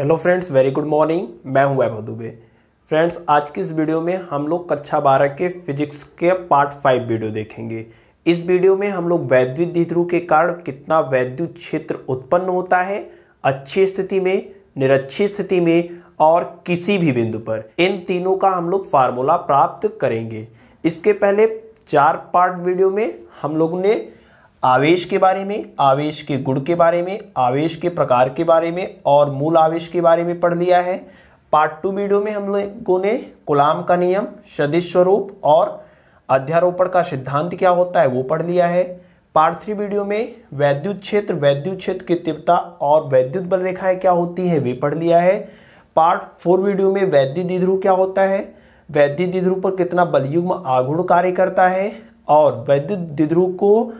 Hello friends very good morning मैं हूँ वैभव Dubey. Friends आज की इस वीडियो में हम लोग कक्षा बारह के फिजिक्स के पार्ट फाइव वीडियो देखेंगे। इस वीडियो में हम लोग वैद्युत द्विध्रुव के कारण कितना वैद्युत क्षेत्र उत्पन्न होता है, अच्छी स्थिति में, निरक्षी स्थिति में और किसी भी बिंदु पर। इन तीनों का हम लोग फार्मूला प्राप्त करेंगे। इसके पहले चार पार्ट वीडियो में हम लोगों ने आवेश के बारे में, आवेश के गुण के बारे में, आवेश के प्रकार के बारे में और मूल आवेश के बारे में पढ़ लिया है। पार्ट टू वीडियो में हम लोगों ने गुलाम का नियम, सदिश स्वरूप और अध्यारोपण का सिद्धांत क्या होता है वो पढ़ लिया है। पार्ट थ्री वीडियो में वैद्युत क्षेत्र वैद्युत क्षेत्र की तीव्रता और वैद्युत बल रेखाएँ क्या होती है वे पढ़ लिया है। पार्ट फोर वीडियो में वैद्युत द्विध्रुव क्या होता है? वैद्युत द्विध्रुव पर कितना बलयुग्म आघूर्ण कार्य करता है और वैद्युत द्विध्रुव को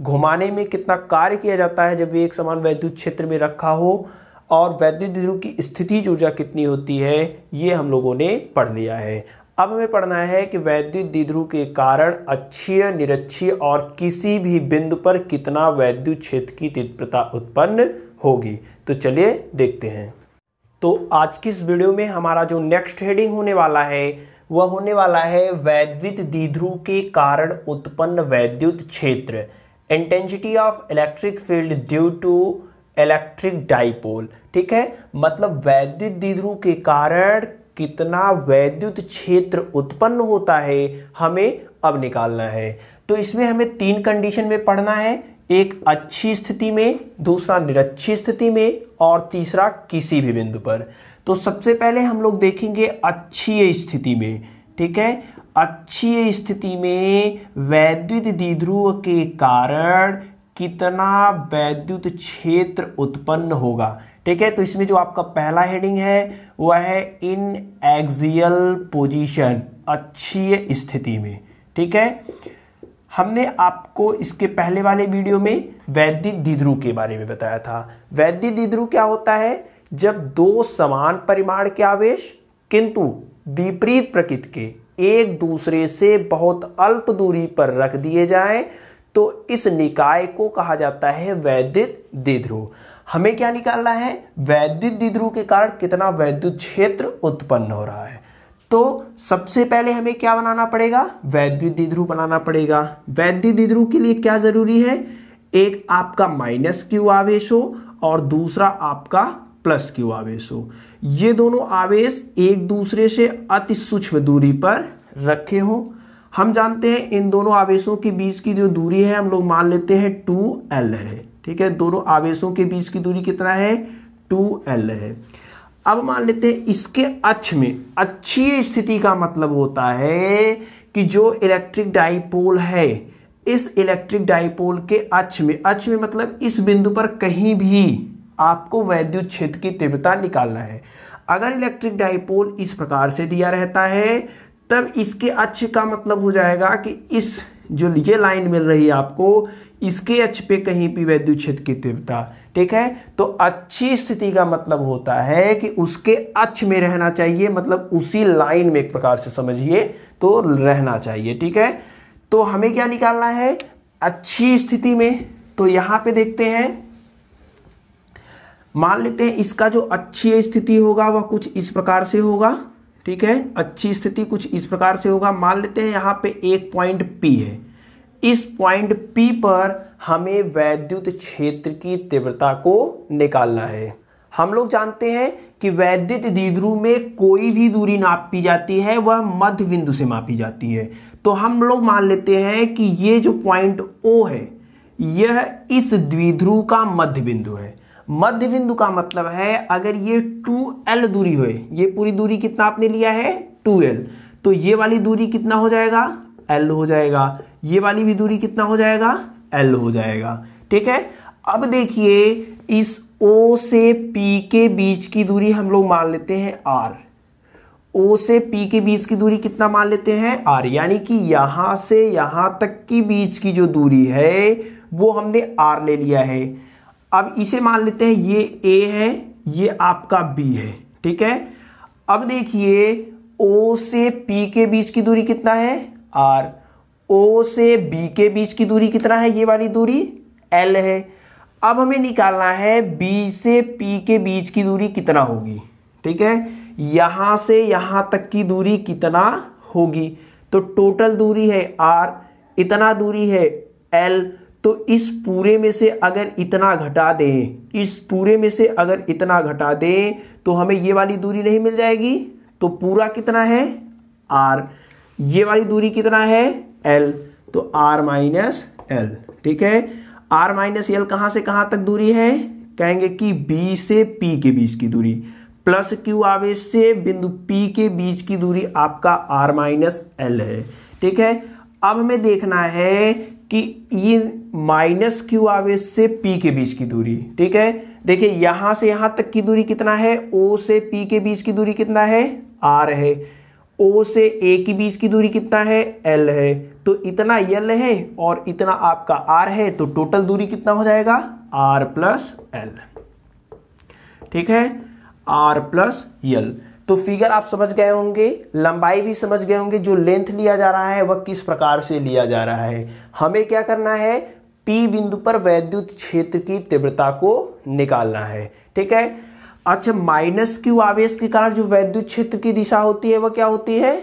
घुमाने में कितना कार्य किया जाता है जब एक समान वैद्युत क्षेत्र में रखा हो और वैद्युत द्विध्रुव की स्थिति ऊर्जा कितनी होती है, ये हम लोगों ने पढ़ लिया है। अब हमें पढ़ना है कि वैद्युत द्विध्रुव के कारण अक्षीय, निरक्षीय और किसी भी बिंदु पर कितना वैद्युत क्षेत्र की तीव्रता उत्पन्न होगी। तो चलिए देखते हैं। तो आज की इस वीडियो में हमारा जो नेक्स्ट हेडिंग होने वाला है, वह होने वाला है वैद्युत द्विध्रुव के कारण उत्पन्न वैद्युत क्षेत्र। Intensity of electric field due to electric dipole ठीक है? मतलब वैद्युत द्विध्रुव के कारण कितना वैद्युत क्षेत्र उत्पन्न होता है, हमें अब निकालना है। तो इसमें हमें तीन कंडीशन में पढ़ना है। एक, अच्छी स्थिति में, दूसरा, निरक्षी स्थिति में, और तीसरा, किसी भी बिंदु पर। तो सबसे पहले हम लोग देखेंगे अच्छी स्थिति में, ठीक है? अच्छी स्थिति में वैद्युत द्विध्रुव के कारण कितना वैद्युत क्षेत्र उत्पन्न होगा। ठीक है तो इसमें जो आपका पहला हेडिंग है वह है इन एक्सियल पोजीशन अच्छी स्थिति में। ठीक है? हमने आपको इसके पहले वाले वीडियो में वैद्युत द्विध्रुव के बारे में बताया था। वैद्युत द्विध्रुव क्या होता है? जब दो समान परिमाण के आवेश, किंतु विपरीत प्रकृति के एक दूसरे से बहुत अल्प दूरी पर रख दिए जाएँ तो इस निकाय को कहा जाता है वैद्युत द्विध्रुव। हमें क्या निकालना है? वैद्युत द्विध्रुव के कारण कितना वैद्युत क्षेत्र उत्पन्न हो रहा है। तो सबसे पहले हमें क्या बनाना पड़ेगा? वैद्युत द्विध्रुव बनाना पड़ेगा। वैद्युत द्विध्रुव के लिए क्या ज़रूरी है? एक आपका माइनस क्यू आवेश हो और दूसरा आपका प्लस क्यू आवेश हो। ये दोनों आवेश एक दूसरे से अति सूक्ष्म दूरी पर रखे हो। हम जानते हैं इन दोनों आवेशों के बीच की जो दूरी है, हम लोग मान लेते हैं टू एल है। ठीक है? दोनों आवेशों के बीच की दूरी कितना है? टू एल है। अब मान लेते हैं इसके अक्ष में अच्छी स्थिति का मतलब होता है कि जो इलेक्ट्रिक डाइपोल है, इस इलेक्ट्रिक डाइपोल के अक्ष में अक्ष में मतलब इस बिंदु पर कहीं भी आपको वैद्युत क्षेत्र की तीव्रता निकालना है। अगर इलेक्ट्रिक डाइपोल इस प्रकार से दिया रहता है, तब इसके अक्ष का मतलब हो जाएगा कि इस जो ये लाइन मिल रही है आपको, इसके अक्ष पे कहीं भी वैद्युत क्षेत्र की तीव्रता, ठीक है? तो अच्छी स्थिति का मतलब होता है कि उसके अक्ष में रहना चाहिए मतलब उसी लाइन में एक प्रकार से समझिए तो रहना चाहिए, ठीक है? तो हमें क्या निकालना है? अच्छी स्थिति में तो यहाँ पे देखते हैं। मान लेते हैं इसका जो अच्छी स्थिति होगा वह कुछ इस प्रकार से होगा, ठीक है? अच्छी स्थिति कुछ इस प्रकार से होगा। मान लेते हैं यहाँ पे एक पॉइंट पी है। इस पॉइंट पी पर हमें वैद्युत क्षेत्र की तीव्रता को निकालना है। हम लोग जानते हैं कि वैद्युत द्विध्रुव में कोई भी दूरी नापी जाती है, वह मध्य बिंदु से मापी जाती है। तो हम लोग मान लेते हैं कि ये जो पॉइंट ओ है, यह इस द्विध्रुव का मध्य बिंदु है। मध्य बिंदु का मतलब है अगर ये टू एल दूरी हो ये पूरी दूरी कितना आपने लिया है? Two L. तो ये वाली दूरी कितना हो जाएगा? एल हो जाएगा। ये वाली भी दूरी कितना हो जाएगा? एल हो जाएगा। ठीक है? अब देखिए, इस ओ से पी के बीच की दूरी हम लोग मान लेते हैं आर ओ से पी के बीच की दूरी कितना मान लेते हैं? आर यानी कि यहाँ से यहाँ तक की बीच की जो दूरी है, वो हमने आर ले लिया है। अब इसे मान लेते हैं, ये ए है, ये आपका बी है, ठीक है? अब देखिए ओ से पी के बीच की दूरी कितना है? आर ओ से बी के बीच की दूरी कितना है? ये वाली दूरी एल है। अब हमें निकालना है बी से पी के बीच की दूरी कितना होगी, ठीक है? यहाँ से यहाँ तक की दूरी कितना होगी? तो टोटल दूरी है आर इतना दूरी है एल तो इस पूरे में से अगर इतना घटा दें, इस पूरे में से अगर इतना घटा दें तो हमें ये वाली दूरी नहीं मिल जाएगी। तो पूरा कितना है? आर ये वाली दूरी कितना है? एल तो आर माइनस एल ठीक है? आर माइनस एल कहाँ से कहाँ तक दूरी है? कहेंगे कि बी से पी के बीच की दूरी। प्लस क्यू आवेश से बिंदु पी के बीच की दूरी आपका आर माइनस एल है। ठीक है? अब हमें देखना है कि ये माइनस क्यू आवेश से पी के बीच की दूरी, ठीक है? देखिए, यहाँ से यहाँ तक की दूरी कितना है? ओ से पी के बीच की दूरी कितना है? आर है। ओ से ए के बीच की दूरी कितना है? एल है। तो इतना एल है और इतना आपका आर है तो टोटल दूरी कितना हो जाएगा? R plus L. ठीक है? R plus L. तो फिगर आप समझ गए होंगे, लंबाई भी समझ गए होंगे, जो लेंथ लिया जा रहा है, वह किस प्रकार से लिया जा रहा है। हमें क्या करना है? पी बिंदु पर वैद्युत क्षेत्र की तीव्रता को निकालना है, ठीक है? अच्छा माइनस क्यू आवेश के कारण जो वैद्युत क्षेत्र की दिशा होती है, वह क्या होती है?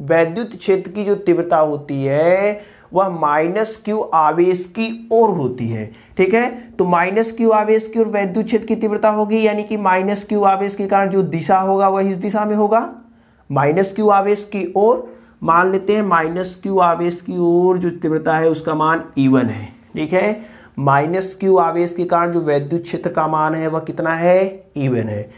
वैद्युत क्षेत्र की जो तीव्रता होती है, वह माइनस क्यू आवेश की ओर होती है। ठीक है? तो माइनस क्यू आवेश की ओर वैद्युत क्षेत्र की तीव्रता होगी, यानी कि माइनस क्यू आवेश के कारण जो दिशा होगा वह इस दिशा में होगा। माइनस क्यू आवेश की ओर, मान लेते हैं माइनस क्यू आवेश की ओर जो तीव्रता है उसका मान इवन है। ठीक है? माइनस क्यू आवेश के कारण जो वैद्युत क्षेत्र का मान है वह कितना है? इवन है।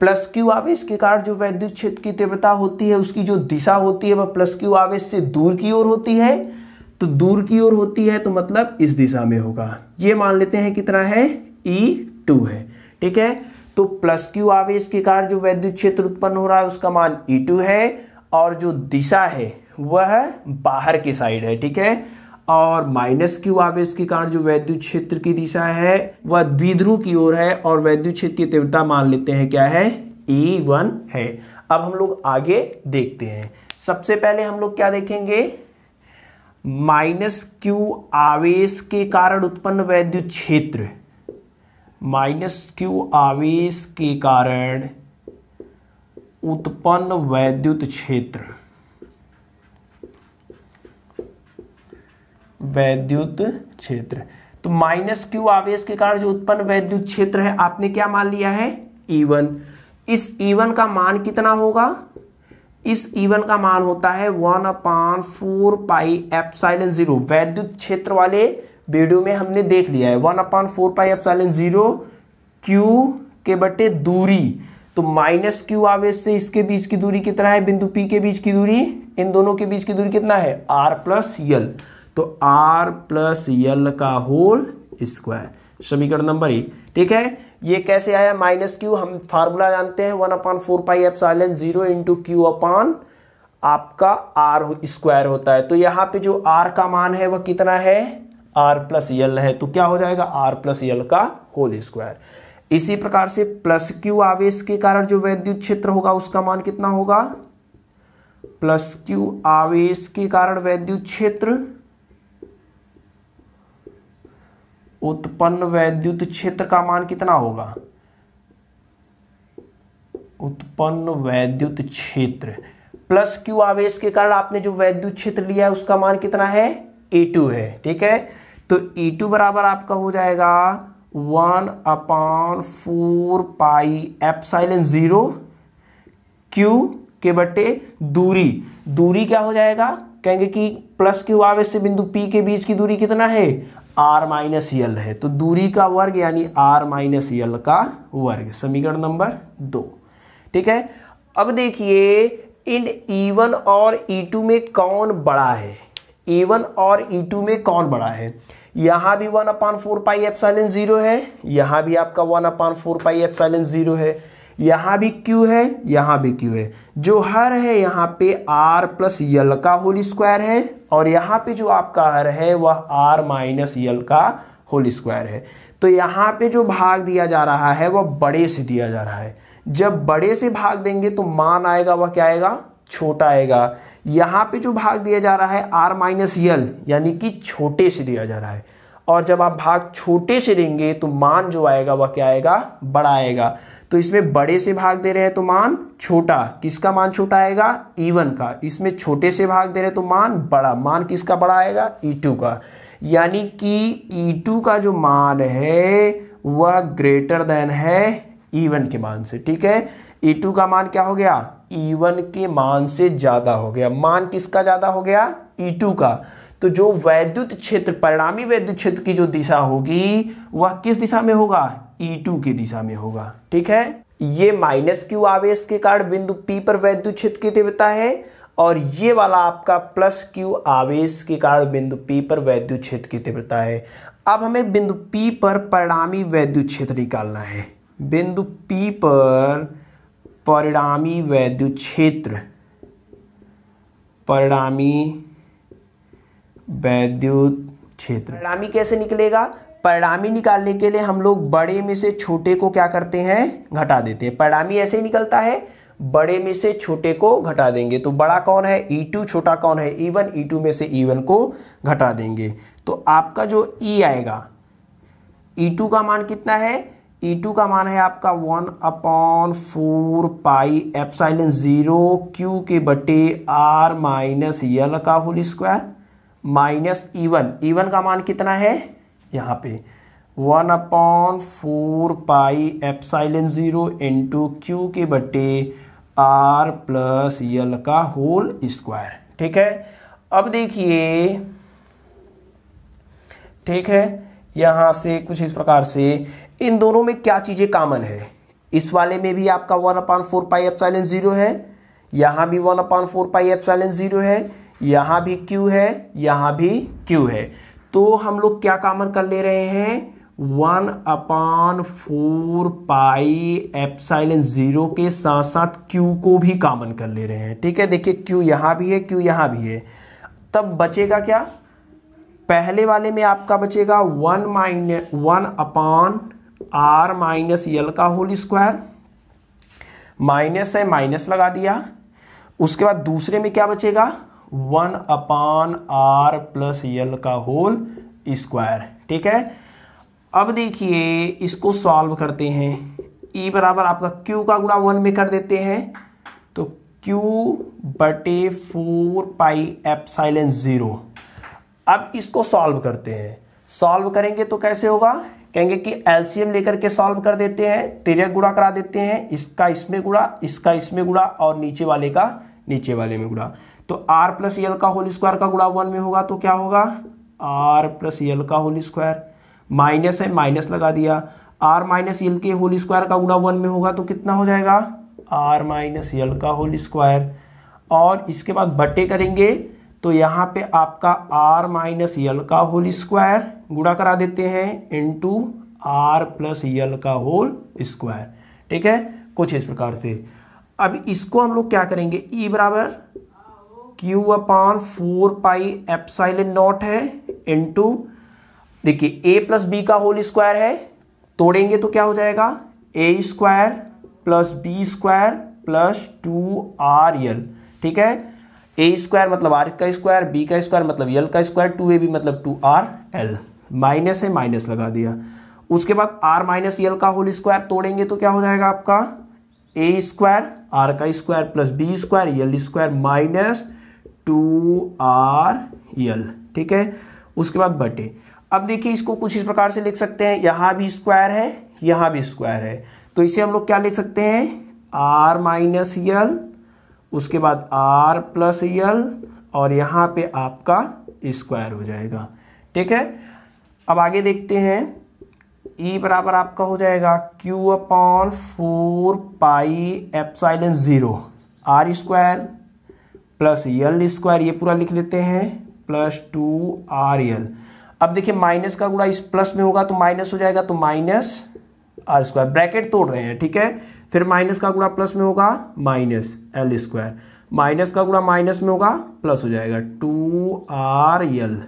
प्लस क्यू आवेश के कारण जो वैद्युत क्षेत्र की तीव्रता होती है, उसकी जो दिशा होती है, वह प्लस क्यू आवेश से दूर की ओर होती है। तो दूर की ओर होती है तो मतलब इस दिशा में होगा। ये मान लेते हैं कितना है? ई e टू है। ठीक है? तो प्लस क्यू आवेश के कारण जो वैद्युत क्षेत्र उत्पन्न हो रहा है, उसका मान ई e टू है और जो दिशा है, वह बाहर की साइड है, ठीक है? और माइनस क्यू आवेश के कारण जो वैद्युत क्षेत्र की दिशा है, वह द्विध्रुव की ओर है और वैद्युत क्षेत्र की तीव्रता मान लेते हैं, क्या है? ई e वन है। अब हम लोग आगे देखते हैं। सबसे पहले हम लोग क्या देखेंगे? माइनस क्यू आवेश के कारण उत्पन्न वैद्युत क्षेत्र। माइनस क्यू आवेश के कारण उत्पन्न वैद्युत क्षेत्र। वैद्युत क्षेत्र। तो माइनस क्यू आवेश के कारण जो उत्पन्न वैद्युत क्षेत्र है, आपने क्या मान लिया है? ईवन e इस ईवन e का मान कितना होगा? इस ईवन का मान होता है one upon four pi epsilon zero. वैद्युत क्षेत्र वाले वीडियो में हमने देख लिया है। One upon four pi epsilon zero Q के बटे दूरी। तो माइनस क्यू आवेश से इसके बीच की दूरी कितना है? बिंदु पी के बीच की दूरी। इन दोनों के बीच की दूरी कितना है? आर प्लस यल तो आर प्लस यल का होल स्क्वायर समीकरण नंबर एक। ठीक है? ये कैसे आया? माइनस क्यू हम फार्मूला जानते हैं। One upon four pi epsilon zero into Q upon आपका आर स्क्वायर होता है। तो यहाँ पे जो आर का मान है, वह कितना है? आर प्लस यल है। तो क्या हो जाएगा? आर प्लस यल का होल स्क्वायर इसी प्रकार से प्लस क्यू आवेश के कारण जो वैद्युत क्षेत्र होगा, उसका मान कितना होगा? प्लस क्यू आवेश के कारण वैद्युत क्षेत्र उत्पन्न वैद्युत क्षेत्र का मान कितना होगा? उत्पन्न वैद्युत क्षेत्र प्लस क्यू आवेश के कारण आपने जो वैद्युत क्षेत्र लिया है, उसका मान कितना है? ए टू है, ठीक है? तो ई टू बराबर आपका हो जाएगा one upon four pi epsilon zero Q के बटे दूरी। दूरी क्या हो जाएगा? कहेंगे कि प्लस क्यू आवेश से बिंदु पी के बीच की दूरी कितना है? आर माइनस यल है तो दूरी का वर्ग यानी आर माइनस यल का वर्ग, समीकरण नंबर दो। ठीक है? अब देखिए, इन E1 और E2 में कौन बड़ा है? E1 और E2 में कौन बड़ा है? यहाँ भी one upon four pi F zero है, यहाँ भी आपका one upon four pi F zero है। यहाँ भी क्यू है, यहाँ भी क्यू है। जो हर है, यहाँ पे आर प्लस यल का होल स्क्वायर है और यहाँ पे जो आपका हर है, वह आर माइनस यल का होल स्क्वायर है। तो यहाँ पे जो भाग दिया जा रहा है, वह बड़े से दिया जा रहा है। जब बड़े से भाग देंगे तो मान आएगा, वह क्या आएगा? छोटा आएगा। यहाँ पे जो भाग दिया जा रहा है आर माइनस यल यानी कि छोटे से दिया जा रहा है। और जब आप भाग छोटे से देंगे तो मान जो आएगा, वह क्या आएगा? बड़ा आएगा। तो इसमें बड़े से भाग दे रहे हैं तो मान छोटा। किसका मान छोटा आएगा? इवन का। इसमें छोटे से भाग दे रहे हैं तो मान बड़ा। मान किसका बड़ा आएगा? ई टू का। यानी कि ई टू का जो मान है, वह ग्रेटर देन है इवन के मान से। ठीक है? ई टू का मान क्या हो गया? इवन के मान से ज़्यादा हो गया। मान किसका ज़्यादा हो गया? ई टू का। तो जो वैद्युत क्षेत्र, परिणामी वैद्युत क्षेत्र की जो दिशा होगी, वह किस दिशा में होगा? E2 की दिशा में होगा, ठीक है? ये माइनस क्यू आवेश के कारण बिंदु P पर वैद्युत क्षेत्र की तीव्रता है और ये वाला आपका प्लस क्यू आवेश के कारण बिंदु P पर वैद्युत क्षेत्र की तीव्रता है। अब हमें बिंदु P पर परिणामी वैद्युत क्षेत्र निकालना है। बिंदु P पर परिणामी वैद्युत क्षेत्र परिणामी वैद्युत क्षेत्र परिणामी कैसे निकलेगा? परिणामी निकालने के लिए हम लोग बड़े में से छोटे को क्या करते हैं? घटा देते हैं। परिणामी ऐसे ही निकलता है, बड़े में से छोटे को घटा देंगे। तो बड़ा कौन है? E2 छोटा कौन है? E1 E2 में से E1 को घटा देंगे। तो आपका जो E आएगा E2 का मान कितना है? E2 का मान है आपका one upon four pi epsilon zero Q के बटे आर माइनस यल का whole square minus E one E one का मान कितना है? यहाँ पे। One upon four pi epsilon zero into Q के बटे आर प्लस यल का होल स्क्वायर ठीक है? अब देखिए, ठीक है? यहाँ से कुछ इस प्रकार से। इन दोनों में क्या चीज़ें कॉमन है? इस वाले में भी आपका one upon four pi epsilon zero है। यहाँ भी one upon four pi epsilon zero है। यहाँ भी क्यू है। यहाँ भी क्यू है। तो हम लोग क्या कामन कर ले रहे हैं? One upon four pi epsilon zero के साथ साथ क्यू को भी कॉमन कर ले रहे हैं। ठीक है? देखिए क्यू यहाँ भी है क्यू यहाँ भी है। तब बचेगा क्या? पहले वाले में आपका बचेगा one minus one upon R minus L का होल स्क्वायर माइनस है माइनस लगा दिया। उसके बाद दूसरे में क्या बचेगा? One upon R plus L का होल स्क्वायर, ठीक है? अब देखिए, इसको सॉल्व करते हैं। ई e बराबर आपका क्यू का गुणा वन में कर देते हैं। तो क्यू बटे four pi epsilon zero. अब इसको सॉल्व करते हैं। सॉल्व करेंगे तो कैसे होगा? कहेंगे कि एलसीएम लेकर के सॉल्व कर देते हैं तिरक गुणा करा देते हैं, इसका इसमें गुणा, इसका इसमें गुणा और नीचे वाले का नीचे वाले में गुणा। तो आर प्लस यल का होल स्क्वायर का गुणा वन में होगा तो क्या होगा? आर प्लस यल का होल स्क्वायर माइनस है माइनस लगा दिया। आर माइनस यल के होल स्क्वायर का गुणा वन में होगा तो कितना हो जाएगा? आर माइनस यल का होल स्क्वायर और इसके बाद बटे करेंगे तो यहाँ पे आपका आर माइनस यल का होल स्क्वायर गुणा करा देते हैं इंटू आर प्लस यल का होल स्क्वायर ठीक है? कुछ इस प्रकार से। अब इसको हम लोग क्या करेंगे? ई e बराबर Q upon four pi epsilon not है इंटू देखिए ए प्लस बी का होल स्क्वायर है, तोड़ेंगे तो क्या हो जाएगा? A square plus B square plus two R L ठीक है? ए स्क्वायर मतलब आर का स्क्वायर बी का स्क्वायर मतलब यल का स्क्वायर टू ए बी मतलब टू आर एल माइनस है माइनस लगा दिया। उसके बाद आर माइनस यल का होल स्क्वायर तोड़ेंगे तो क्या हो जाएगा आपका? ए स्क्वायर आर का square plus B square L square minus two R L, ठीक है? उसके बाद बटे। अब देखिए, इसको कुछ इस प्रकार से लिख सकते हैं। यहाँ भी स्क्वायर है, यहाँ भी स्क्वायर है। तो इसे हम लोग क्या लिख सकते हैं? आर माइनस यल, उसके बाद आर प्लस यल, और यहाँ पे आपका स्क्वायर हो जाएगा, ठीक है? अब आगे देखते हैं। ई e बराबर आपका हो जाएगा Q upon four pi epsilon zero, R square. Plus L square, ये पूरा लिख लेते हैं, प्लस टू आर यल। अब देखिए, माइनस का गुणा इस प्लस में होगा तो माइनस हो जाएगा तो माइनस आर स्क्वायर। ब्रैकेट तोड़ रहे हैं, ठीक है? फिर माइनस का गुणा प्लस में होगा, माइनस एल स्क्वायर। माइनस का गुणा माइनस में होगा, प्लस हो जाएगा, टू आर यल।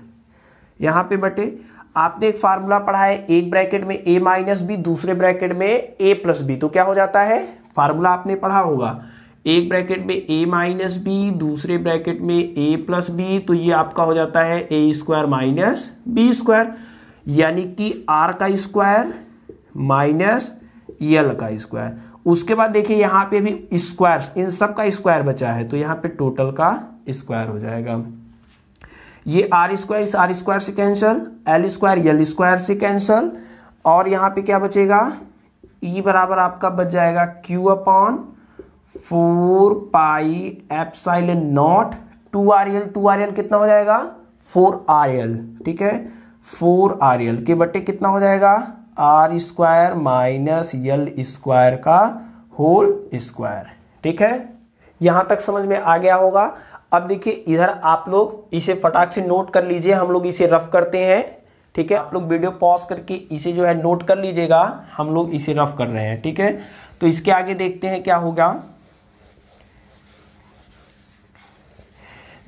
यहाँ पे बटे, आपने एक फार्मूला पढ़ा है, एक ब्रैकेट में ए माइनस बी, दूसरे ब्रैकेट में ए प्लस बी तो क्या हो जाता है? फार्मूला आपने पढ़ा होगा। एक ब्रैकेट में ए माइनस बी दूसरे ब्रैकेट में ए प्लस बी तो ये आपका हो जाता है A square minus B square यानी कि आर का स्क्वायर माइनस यल का स्क्वायर उसके बाद देखिए, यहाँ पे भी स्क्वायर इन सब का स्क्वायर बचा है तो यहाँ पे टोटल का स्क्वायर हो जाएगा। ये आर स्क्वायर इस आर स्क्वायर से cancel L square L square से कैंसल और यहाँ पे क्या बचेगा? ई e बराबर आपका बच जाएगा Q upon four pi epsilon naught two R L, two R L कितना हो जाएगा? फोर आर एल, ठीक है? फोर आर एल के बट्टे कितना हो जाएगा? R square minus L square का होल स्क्वायर, ठीक है? यहाँ तक समझ में आ गया होगा। अब देखिए, इधर आप लोग इसे फटाक से नोट कर लीजिए, हम लोग इसे रफ करते हैं, ठीक है? आप लोग वीडियो पॉज करके इसे जो है नोट कर लीजिएगा, हम लोग इसे रफ कर रहे हैं, ठीक है? तो इसके आगे देखते हैं क्या होगा।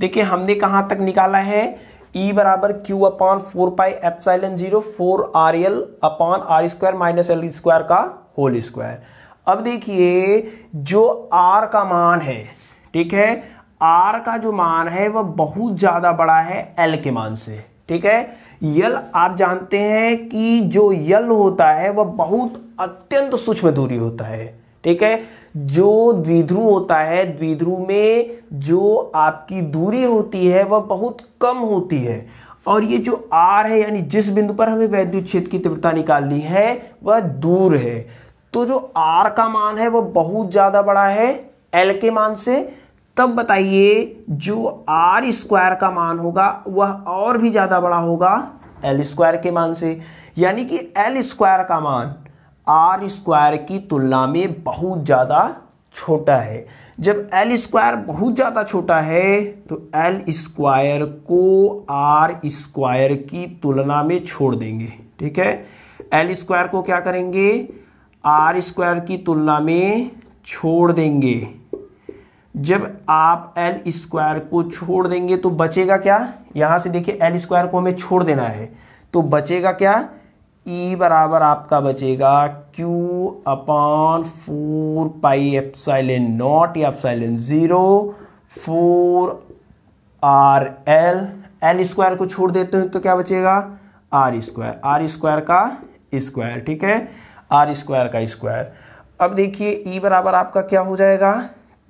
देखिए, हमने कहाँ तक निकाला है? E बराबर Q upon four pi epsilon zero four R L upon R square minus L square का होल स्क्वायर अब देखिए, जो R का मान है, ठीक है? R का जो मान है, वह बहुत ज़्यादा बड़ा है L के मान से, ठीक है? यल आप जानते हैं कि जो यल होता है, वह बहुत अत्यंत सूक्ष्म दूरी होता है, ठीक है? जो द्विध्रुव होता है, द्विध्रुव में जो आपकी दूरी होती है, वह बहुत कम होती है। और ये जो आर है, यानी जिस बिंदु पर हमें वैद्युत क्षेत्र की तीव्रता निकालनी है, वह दूर है। तो जो आर का मान है, वह बहुत ज़्यादा बड़ा है एल के मान से। तब बताइए, जो आर स्क्वायर का मान होगा, वह और भी ज़्यादा बड़ा होगा एल स्क्वायर के मान से। यानी कि एल स्क्वायर का मान आर स्क्वायर की तुलना में बहुत ज़्यादा छोटा है। जब एल स्क्वायर बहुत ज़्यादा छोटा है तो एल स्क्वायर को आर स्क्वायर की तुलना में छोड़ देंगे, ठीक है? एल स्क्वायर को क्या करेंगे? आर स्क्वायर की तुलना में छोड़ देंगे। जब आप एल स्क्वायर को छोड़ देंगे तो बचेगा क्या? यहाँ से देखिए एल स्क्वायर को हमें छोड़ देना है। तो बचेगा क्या? ई e बराबर आपका बचेगा Q upon four pi epsilon naught या epsilon zero four R L L square को छोड़ देते हैं तो क्या बचेगा? आर स्क्वायर आर स्क्वायर का स्क्वायर ठीक है? आर स्क्वायर का स्क्वायर अब देखिए ई e बराबर आपका क्या हो जाएगा?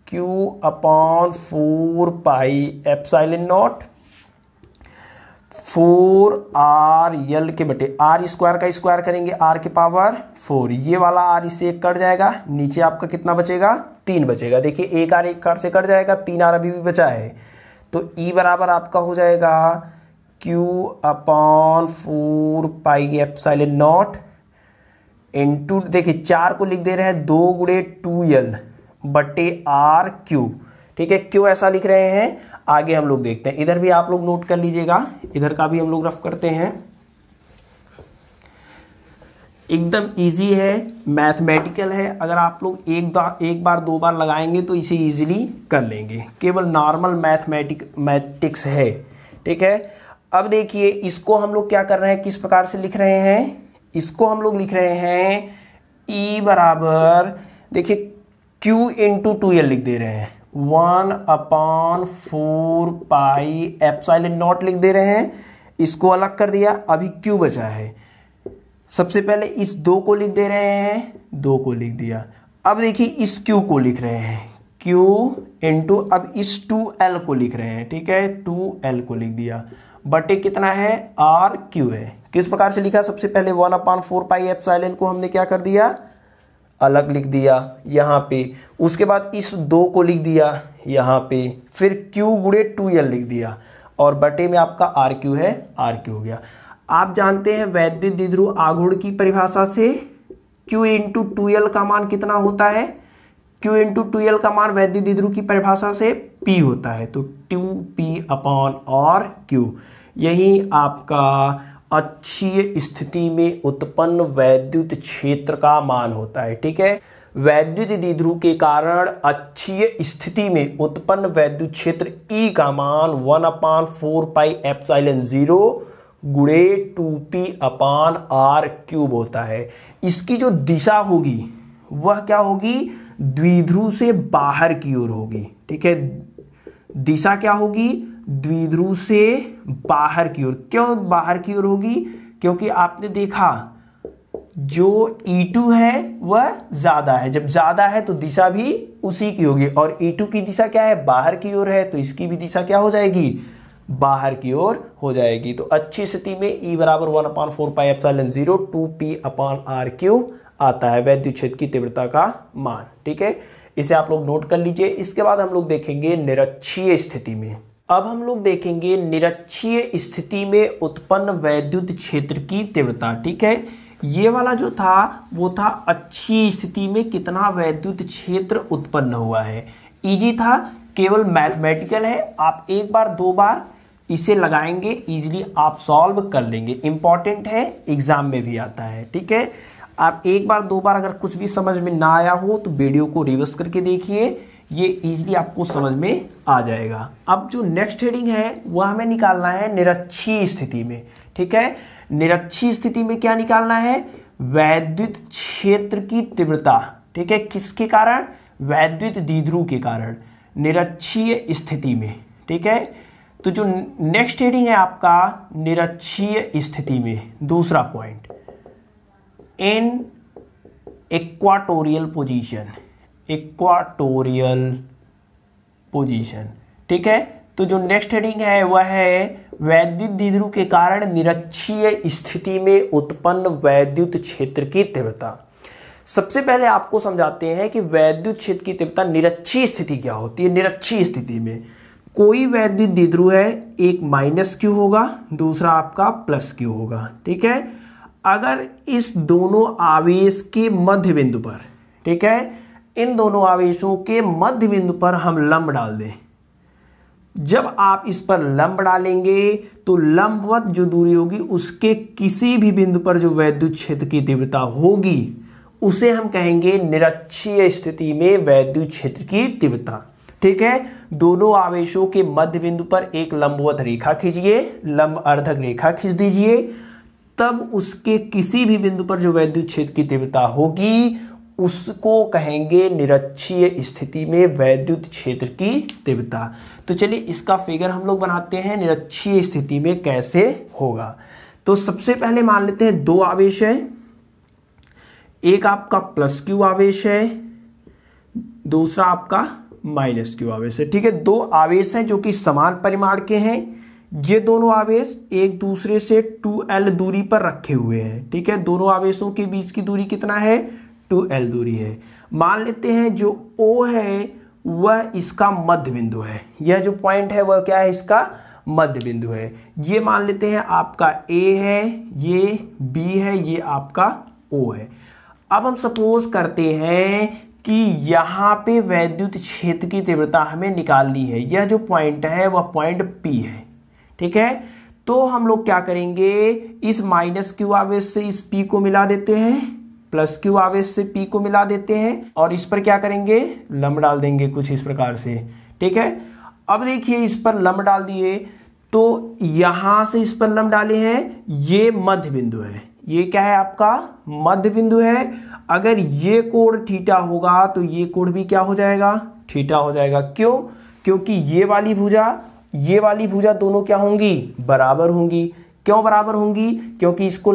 Q upon four pi epsilon naught four R L के बटे आर स्क्वायर का स्क्वायर करेंगे आर के पावर फोर। ये वाला आर इससे एक कट जाएगा, नीचे आपका कितना बचेगा? तीन बचेगा। देखिए, एक आर एक कार से कट जाएगा, तीन आर अभी भी बचा है। तो ई e बराबर आपका हो जाएगा Q upon four pi epsilon naught into देखिए, चार को लिख दे रहे हैं, दो गुड़े टू यल बटे आर क्यू ठीक है क्यों ऐसा लिख रहे हैं आगे हम लोग देखते हैं। इधर भी आप लोग नोट कर लीजिएगा। इधर का भी हम लोग रफ करते हैं। एकदम इजी है मैथमेटिकल है। अगर आप लोग एक एक बार, दो बार लगाएँगे तो इसे इजीली कर लेंगे। केवल नॉर्मल मैथमेटिक मैथिक्स है। ठीक है? अब देखिए, इसको हम लोग क्या कर रहे हैं? किस प्रकार से लिख रहे हैं? इसको हम लोग लिख रहे हैं ई e बराबर, देखिए क्यू इंटू टू एल लिख दे रहे हैं। One upon four pi epsilon naught लिख दे रहे हैं। इसको अलग कर दिया, अभी क्यू बचा है। सबसे पहले इस दो को लिख दे रहे हैं, दो को लिख दिया। अब देखिए इस क्यू को लिख रहे हैं। क्यू इंटू अब इस टू एल को लिख रहे हैं, ठीक है? टू एल को लिख दिया। बटे कितना है? आर क्यू है। किस प्रकार से लिखा? सबसे पहले one upon four pi epsilon को हमने क्या कर दिया? अलग लिख दिया, यहाँ पे। उसके बाद इस दो को लिख दिया, यहाँ पे। फिर क्यू गुड़े टू एल लिख दिया। और बटे में आपका आर क्यू है आर क्यू हो गया। आप जानते हैं वैद्युत द्विध्रुव आघूर्ण की परिभाषा से क्यू इंटू टू एल का मान कितना होता है? क्यू इंटू टू एल का मान वैद्युत द्विध्रुव की परिभाषा से पी होता है। तो टू पी अपॉन और क्यू यही आपका अच्छी स्थिति में उत्पन्न वैद्युत क्षेत्र का मान होता है, ठीक है? वैद्युत द्विध्रुव के कारण अच्छी स्थिति में उत्पन्न वैद्युत क्षेत्र ई e का मान one upon four pi epsilon zero गुड़े two P upon R cube होता है। इसकी जो दिशा होगी, वह क्या होगी? द्विध्रुव से बाहर की ओर होगी, ठीक है? दिशा क्या होगी? द्विध्रुव से बाहर की ओर। क्यों बाहर की ओर होगी? क्योंकि आपने देखा, जो E2 है, वह ज़्यादा है। जब ज़्यादा है तो दिशा भी उसी की होगी। और E2 की दिशा क्या है? बाहर की ओर है तो इसकी भी दिशा क्या हो जाएगी? बाहर की ओर हो जाएगी। तो अच्छी स्थिति में E बराबर one upon four pi F zero two P upon R Q आता है वैद्युत क्षेत्र की तीव्रता का मान। ठीक है? इसे आप लोग नोट कर लीजिए। इसके बाद हम लोग देखेंगे निरक्षीय स्थिति में। अब हम लोग देखेंगे निरक्षीय स्थिति में उत्पन्न वैद्युत क्षेत्र की तीव्रता, ठीक है? ये वाला जो था, वो था अच्छी स्थिति में कितना वैद्युत क्षेत्र उत्पन्न हुआ है। इजी था, केवल मैथमेटिकल है। आप एक बार, दो बार इसे लगाएँगे इजीली आप सॉल्व कर लेंगे। इंपॉर्टेंट है एग्ज़ाम में भी आता है, ठीक है? आप एक बार, दो बार अगर कुछ भी समझ में ना आया हो तो वीडियो को रिवर्स करके देखिए। ये इजीली आपको समझ में आ जाएगा। अब जो नेक्स्ट हेडिंग है, वह हमें निकालना है निरक्षी स्थिति में। ठीक है? निरक्षी स्थिति में क्या निकालना है? वैद्युत क्षेत्र की तीव्रता। ठीक है? किसके कारण? वैद्युत दीध्रु के कारण। निरक्षीय स्थिति में। ठीक है? तो जो नेक्स्ट हेडिंग है आपका निरक्षीय स्थिति में। दूसरा point in equatorial position equatorial position ठीक है? तो जो नेक्स्ट हेडिंग है, वह है वैद्युत द्विध्रुव के कारण निरक्षीय स्थिति में उत्पन्न वैद्युत क्षेत्र की तीव्रता। सबसे पहले आपको समझाते हैं कि वैद्युत क्षेत्र की तीव्रता निरक्षीय स्थिति क्या होती है? निरक्षीय स्थिति में। कोई वैद्युत द्विध्रुव है, एक माइनस क्यू होगा, दूसरा आपका प्लस क्यू होगा। ठीक है? अगर इस दोनों आवेश के मध्य बिंदु पर, ठीक है? इन दोनों आवेशों के मध्य बिंदु पर हम लंब डाल दें। जब आप इस पर लंब डालेंगे तो लंबवत जो दूरी होगी, उसके किसी भी बिंदु पर जो वैद्युत क्षेत्र की तीव्रता होगी, उसे हम कहेंगे निरक्षीय स्थिति में वैद्युत क्षेत्र की तीव्रता। ठीक है? दोनों आवेशों के मध्य बिंदु पर एक लंबवत रेखा खींचिए, लंब अर्धक रेखा खींच दीजिए। तब उसके किसी भी बिंदु पर जो वैद्युत क्षेत्र की तीव्रता होगी उसको कहेंगे निरक्षीय स्थिति में वैद्युत क्षेत्र की तीव्रता। तो चलिए इसका फिगर हम लोग बनाते हैं, निरक्षीय स्थिति में कैसे होगा। तो सबसे पहले मान लेते हैं दो आवेश है। एक आपका प्लस क्यू आवेश है, दूसरा आपका माइनस क्यू आवेश है। ठीक है, दो आवेश है जो कि समान परिमाण के हैं। ये दोनों आवेश एक दूसरे से 2l दूरी पर रखे हुए हैं। ठीक है, दोनों आवेशों के बीच की दूरी कितना है? 2l दूरी है। मान लेते हैं जो ओ है, वह इसका मध्य बिंदु है। यह जो पॉइंट है, वह क्या है? इसका मध्य बिंदु है। ये मान लेते हैं आपका ए है, ये बी है, ये आपका ओ है। अब हम सपोज़ करते हैं कि यहाँ पे वैद्युत क्षेत्र की तीव्रता हमें निकालनी है। यह जो पॉइंट है, वह पॉइंट पी है। ठीक है? तो हम लोग क्या करेंगे? इस माइनस क्यू आवेश से इस पी को मिला देते हैं। प्लस क्यू आवेश से पी को मिला देते हैं और इस पर क्या करेंगे? लंब डाल देंगे कुछ इस प्रकार से। ठीक है? अब देखिए इस पर लंब डाल दिए। तो यहाँ से इस पर लंब डाले हैं। ये मध्य बिंदु है। ये क्या है आपका? मध्य बिंदु है। अगर ये कोण थीटा होगा तो ये कोण भी क्या हो जाएगा? थीटा हो जाएगा। क्यों? क्योंकि ये वाली भुजा, ये वाली भुजा दोनों क्या होंगी? बराबर होंगी। क्यों बराबर होंगी? क्योंकि इसको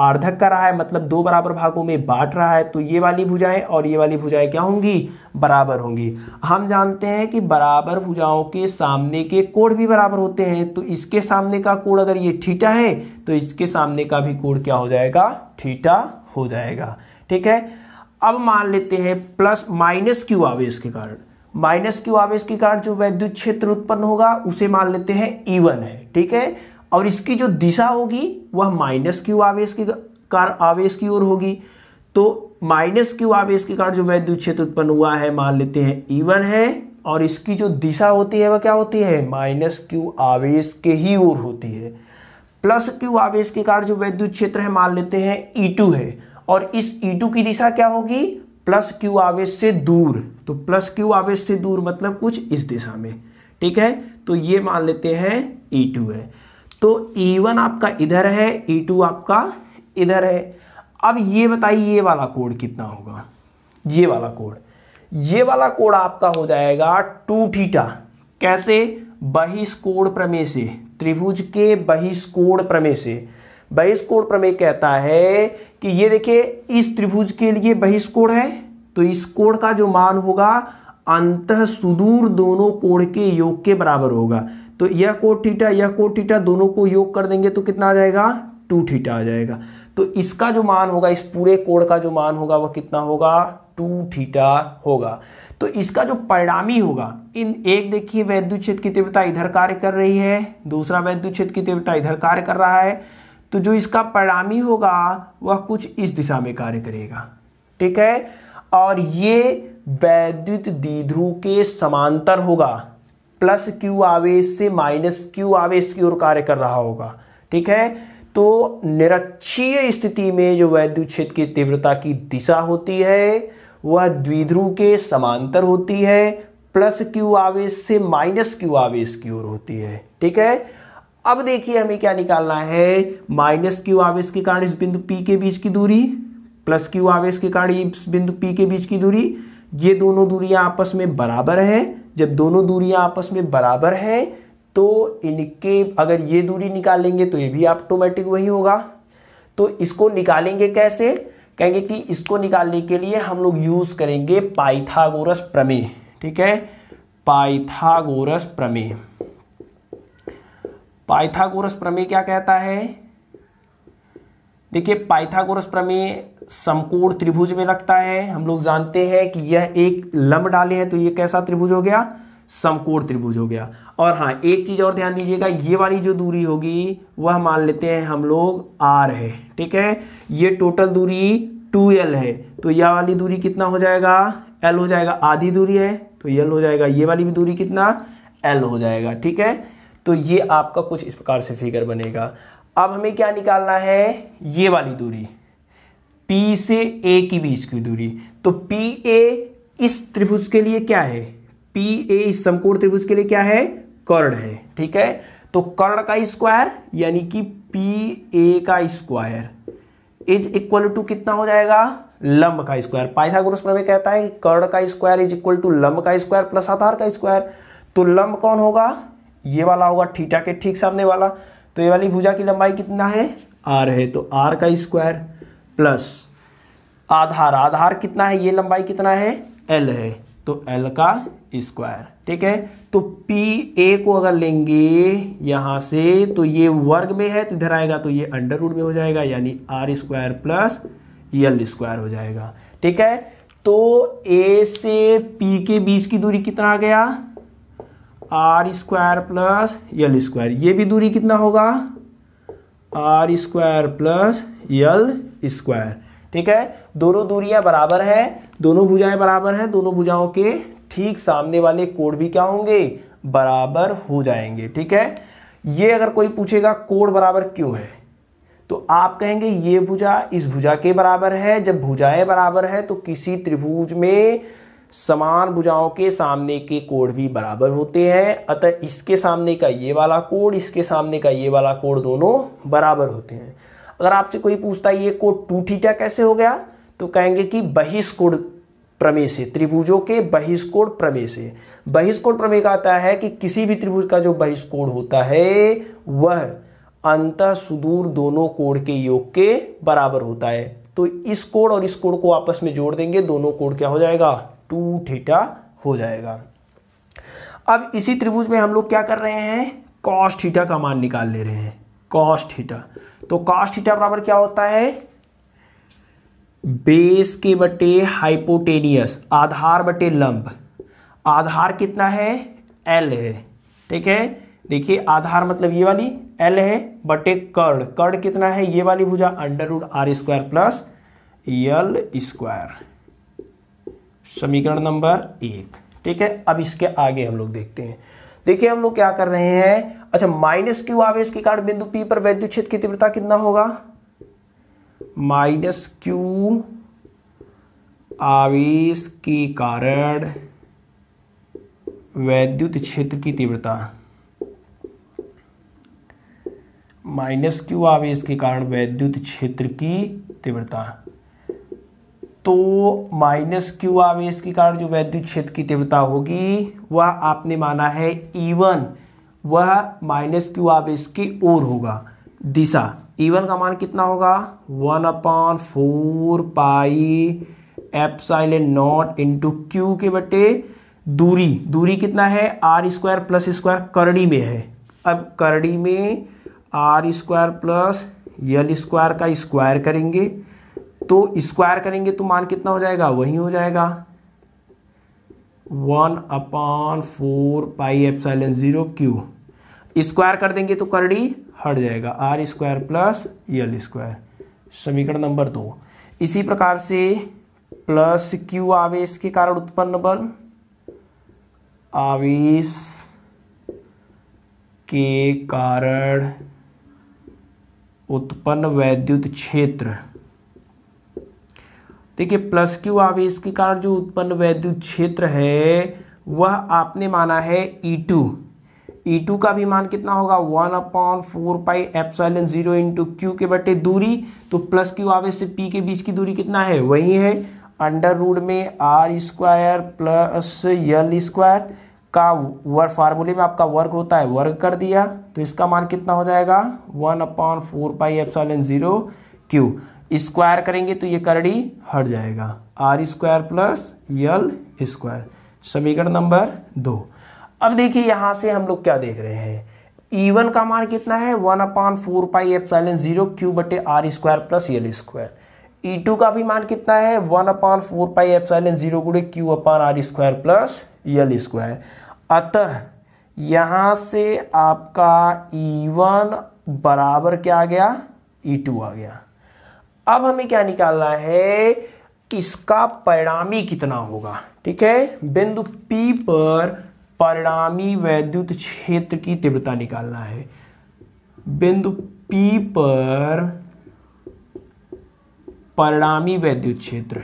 आर्धक कर रहा है मतलब दो बराबर भागों में बांट रहा है तो ये वाली भुजाएँ और ये वाली भुजाएँ क्या होंगी? बराबर होंगी। हम जानते हैं कि बराबर भुजाओं के सामने के कोण भी बराबर होते हैं तो इसके सामने का कोण अगर ये थीटा है तो इसके सामने का भी कोण क्या हो जाएगा? थीटा हो जाएगा। ठीक है? अब मान लेते हैं प्लस माइनस क्यू आवेश के कारण। माइनस क्यू आवेश के कारण जो वैद्युत क्षेत्र उत्पन्न होगा, उसे मान लेते हैं ईवन है। ठीक है? और इसकी जो दिशा होगी, वह माइनस क्यू आवेश के कार, आवेश की ओर होगी। तो माइनस क्यू आवेश के कारण जो वैद्युत क्षेत्र उत्पन्न हुआ है, मान लेते हैं ईवन है, और इसकी जो दिशा होती है, वह क्या होती है? माइनस क्यू आवेश के ही ओर होती है। प्लस क्यू आवेश के कारण जो वैद्युत क्षेत्र है, मान लेते हैं ई है, और इस ई टू की दिशा क्या होगी? प्लस क्यू आवेश से दूर। तो प्लस क्यू आवेश से दूर मतलब कुछ इस दिशा में। ठीक है? तो ये मान लेते हैं E2 है। तो E1 आपका इधर है E2 आपका इधर है। अब ये बताइए, ये वाला कोड कितना होगा? ये वाला कोड ये वाला कोड आपका हो जाएगा टू थीटा कैसे? बहिष्कोण प्रमेय से। त्रिभुज के बहिष्कोण प्रमेय से। बहिष्कोण प्रमेय कहता है कि ये देखिए, इस त्रिभुज के लिए बहिष्कोण है तो इस कोण का जो मान होगा अंत सुदूर दोनों कोण के योग के बराबर होगा। तो यह कोण थीटा यह कोण थीटा दोनों को योग कर देंगे तो कितना आ जाएगा? टू थीटा आ जाएगा। तो इसका जो मान होगा, इस पूरे कोण का जो मान होगा, वह कितना होगा? टू थीटा होगा। तो इसका जो परिणामी होगा, इन एक देखिए वैद्युत क्षेत्र की तीव्रता इधर कार्य कर रही है, दूसरा वैद्युत क्षेत्र की तीव्रता इधर कार्य कर रहा है। तो जो इसका परिणामी होगा, वह कुछ इस दिशा में कार्य करेगा। ठीक है? और ये वैद्युत द्विध्रुव के समांतर होगा। प्लस क्यू आवेश से माइनस क्यू आवेश की ओर कार्य कर रहा होगा, ठीक है? तो निरक्षीय स्थिति में जो वैद्युत क्षेत्र की तीव्रता की दिशा होती है, वह द्विध्रुव के समांतर होती है, प्लस क्यू आवेश से माइनस क्यू आवेश की ओर होती है, ठीक है? अब देखिए हमें क्या निकालना है। माइनस क्यू आवेश के कारण इस बिंदु पी के बीच की दूरी, प्लस क्यू आवेश के कारण इस बिंदु पी के बीच की दूरी, ये दोनों दूरियाँ आपस में बराबर है। जब दोनों दूरियाँ आपस में बराबर है तो इनके अगर ये दूरी निकालेंगे तो ये भी ऑटोमेटिक वही होगा। तो इसको निकालेंगे कैसे? कहेंगे कि इसको निकालने के लिए हम लोग यूज़ करेंगे पाइथागोरस प्रमेय, ठीक है? पाइथागोरस प्रमेय। पाइथागोरस प्रमेय क्या कहता है? देखिए, पाइथागोरस प्रमेय समकोण त्रिभुज में लगता है। हम लोग जानते हैं कि यह एक लंब डाले हैं तो यह कैसा त्रिभुज हो गया? समकोण त्रिभुज हो गया। और हाँ एक चीज़ और ध्यान दीजिएगा, ये वाली जो दूरी होगी, वह मान लेते हैं हम लोग आर है, ठीक है? ये टोटल दूरी टू एल है तो यह वाली दूरी कितना हो जाएगा? एल हो जाएगा आधी दूरी है तो एल हो जाएगा, ये वाली भी दूरी कितना? एल हो जाएगा, ठीक है? तो ये आपका कुछ इस प्रकार से फिगर बनेगा। अब हमें क्या निकालना है? ये वाली दूरी। P से A की बीच की दूरी। तो पी ए इस त्रिभुज के लिए क्या है? पी ए इस समकोण त्रिभुज के लिए क्या है? कर्ण है। ठीक है? तो कर्ण का स्क्वायर यानी कि पी ए का स्क्वायर इज़ इक्वल टू कितना हो जाएगा? लंब का स्क्वायर पाइथागोरस प्रमेय कहता है कर्ण का स्क्वायर इज़ इक्वल टू लंब का स्क्वायर प्लस आधार का स्क्वायर तो लंब कौन होगा? ये वाला होगा थीटा के ठीक सामने वाला। तो ये वाली भुजा की लंबाई कितना है? आर है। तो आर का स्क्वायर प्लस। आधार आधार कितना है? ये लंबाई कितना है? एल है। तो एल का स्क्वायर ठीक है? तो पी ए को अगर लेंगे यहाँ से तो ये वर्ग में है तो इधर आएगा तो ये अंडर रूट में हो जाएगा, यानी R square plus L square हो जाएगा, ठीक है? तो ए से पी के बीच की दूरी कितना आ गया? R square plus L square ये भी दूरी कितना होगा? R square plus L square ठीक है? दोनों दूरियाँ बराबर है, दोनों भुजाएँ बराबर हैं, दोनों भुजाओं के ठीक सामने वाले कोड भी क्या होंगे? बराबर हो जाएँगे। ठीक है? ये अगर कोई पूछेगा, कोड बराबर क्यों है? तो आप कहेंगे, ये भुजा इस भुजा के बराबर है, जब भुजाएँ बराबर है तो किसी त्रिभुज में समान भुजाओं के सामने के कोड भी बराबर होते हैं। अतः इसके सामने का ये वाला कोड, इसके सामने का ये वाला कोड दोनों बराबर होते हैं। अगर आपसे कोई पूछता है, ये कोड टू थीटा कैसे हो गया? तो कहेंगे कि बहिष्कोण प्रमेय से, त्रिभुजों के बहिष्कोण प्रमेय से। बहिष्कोण प्रमेय कहता है कि किसी भी त्रिभुज का जो बहिष्कोण होता है, वह अंत सुदूर दोनों कोण के योग के बराबर होता है। तो इस कोण और इस कोण को आपस में जोड़ देंगे, दोनों कोण क्या हो जाएगा? टू थीटा हो जाएगा। अब इसी त्रिभुज में हम लोग क्या कर रहे हैं? कॉस थीटा का मान निकाल ले रहे हैं। Cos theta. तो कॉस थीटा बराबर क्या होता है? बेस के बटे हाइपोटेनियस आधार बटे लंब। आधार कितना है? एल है। ठीक है? देखिए, आधार मतलब ये वाली एल है, बटे कर्ण। कर्ण कितना है? ये वाली भुजा under root R square plus L square समीकरण नंबर एक। ठीक है, अब इसके आगे हम लोग देखते हैं। देखिए, हम लोग क्या कर रहे हैं? अच्छा माइनस क्यू आवेश के कारण बिंदु पी पर वैद्युत क्षेत्र की तीव्रता कितना होगा? माइनस क्यू आवेश के कारण वैद्युत क्षेत्र की तीव्रता। माइनस क्यू आवेश के कारण वैद्युत क्षेत्र की तीव्रता। तो माइनस क्यू आवेश के कारण जो वैद्युत क्षेत्र की तीव्रता होगी, वह आपने माना है ईवन वह माइनस क्यू आवेश की ओर होगा। दिशा ई वन का मान कितना होगा? One upon four pi epsilon naught into Q के बटे दूरी। दूरी कितना है? आर स्क्वायर प्लस स्क्वायर करड़ी में है। अब करड़ी में R square plus L square का स्क्वायर करेंगे। तो स्क्वायर करेंगे तो मान कितना हो जाएगा? वही हो जाएगा। One upon four pi epsilon zero Q. Square कर देंगे तो करड़ी हट जाएगा। R square plus L square समीकरण नंबर दो। इसी प्रकार से प्लस क्यू आवेश के कारण उत्पन्न बल आवेश के कारण उत्पन्न वैद्युत क्षेत्र। देखिए, प्लस क्यू आवेश के कारण जो उत्पन्न वैद्युत क्षेत्र है, वह आपने माना है ई टू ई टू का भी मान कितना होगा? One upon four pi epsilon zero into Q के बटे दूरी। तो प्लस क्यू आवेश से पी के बीच की दूरी कितना है? वही है। अंडर रूड में R square plus L square का वर्ग फार्मूले में आपका वर्ग होता है, वर्ग कर दिया। तो इसका मान कितना हो जाएगा? One upon four pi epsilon zero Q. Square करेंगे तो ये करड़ी हट जाएगा। R square plus L square. समीकरण नंबर दो। अब देखिए यहाँ से हम लोग क्या देख रहे हैं। E1 का मान कितना है? One upon four pi epsilon zero Q बटे R square plus L square. E two का भी मान कितना है? One upon four pi epsilon zero गुड़े Q upon R square plus L square. अतः यहाँ से आपका E1 बराबर क्या आ गया? E2 आ गया। अब हमें क्या निकालना है इसका परिणामी कितना होगा, ठीक है? बिंदु P पर परिणामी वैद्युत क्षेत्र की तीव्रता निकालना है। बिंदु P पर परिणामी वैद्युत क्षेत्र।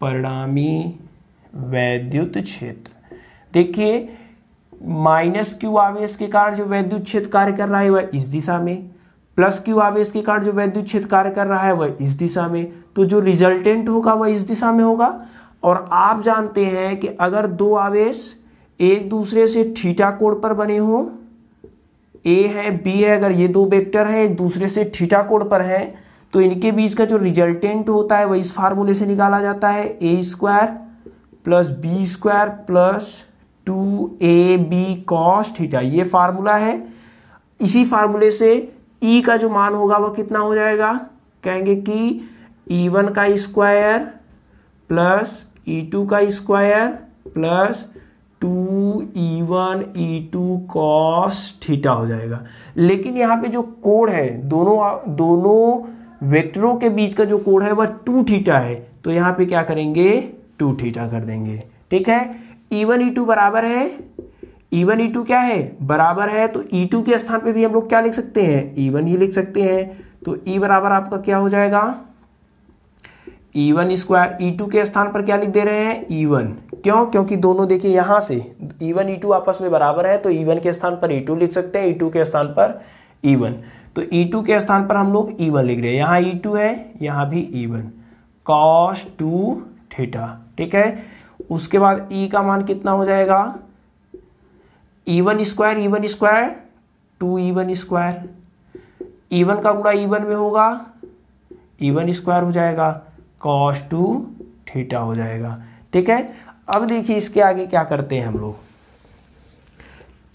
परिणामी वैद्युत क्षेत्र। देखिए, माइनस क्यू आवेश के कारण जो वैद्युत क्षेत्र कार्य कर रहा है वह इस दिशा में प्लस क्यू आवेश के कारण जो वैद्युत क्षेत्र कार्य कर रहा है, वह इस दिशा में तो जो रिजल्टेंट होगा, वह इस दिशा में होगा। और आप जानते हैं कि अगर दो आवेश एक दूसरे से ठीटा कोण पर बने हो, ए है, बी है, अगर ये दो वेक्टर है, एक दूसरे से ठीटा कोण पर है तो इनके बीच का जो रिजल्टेंट होता है, वह इस फार्मूले से निकाला जाता है, A square plus B square plus two A B cos theta ये फार्मूला है। इसी फार्मूले से e का जो मान होगा वह कितना हो जाएगा? कहेंगे कि ई e वन का स्क्वायर प्लस ई टू का square plus two E one E two cos theta हो जाएगा। लेकिन यहाँ पे जो कोड है, दोनों दोनों वेक्टरों के बीच का जो कोड है, वह टू थीटा है। तो यहाँ पे क्या करेंगे? टू थीटा कर देंगे। ठीक है? ई वन ई टू बराबर है। ई वन ई टू क्या है? बराबर है तो ई टू के स्थान पे भी हम लोग क्या लिख सकते हैं? ई वन ही लिख सकते हैं। तो ई बराबर आपका क्या हो जाएगा? E one square E two के स्थान पर क्या लिख दे रहे हैं? ई वन क्यों? क्योंकि दोनों देखिए यहाँ से ई वन ई टू आपस में बराबर है तो ई वन के स्थान पर ई टू लिख सकते हैं ई टू के स्थान पर ई वन तो ई टू के स्थान पर हम लोग ई वन लिख रहे हैं। यहाँ ई टू है, यहाँ भी E one cos two theta ठीक है? उसके बाद ई का मान कितना हो जाएगा? E one square E one square two E one square E one का गुड़ा ई वन में होगा ई वन स्क्वायर हो जाएगा कॉस टू थीटा हो जाएगा। ठीक है? अब देखिए इसके आगे क्या करते हैं हम लोग।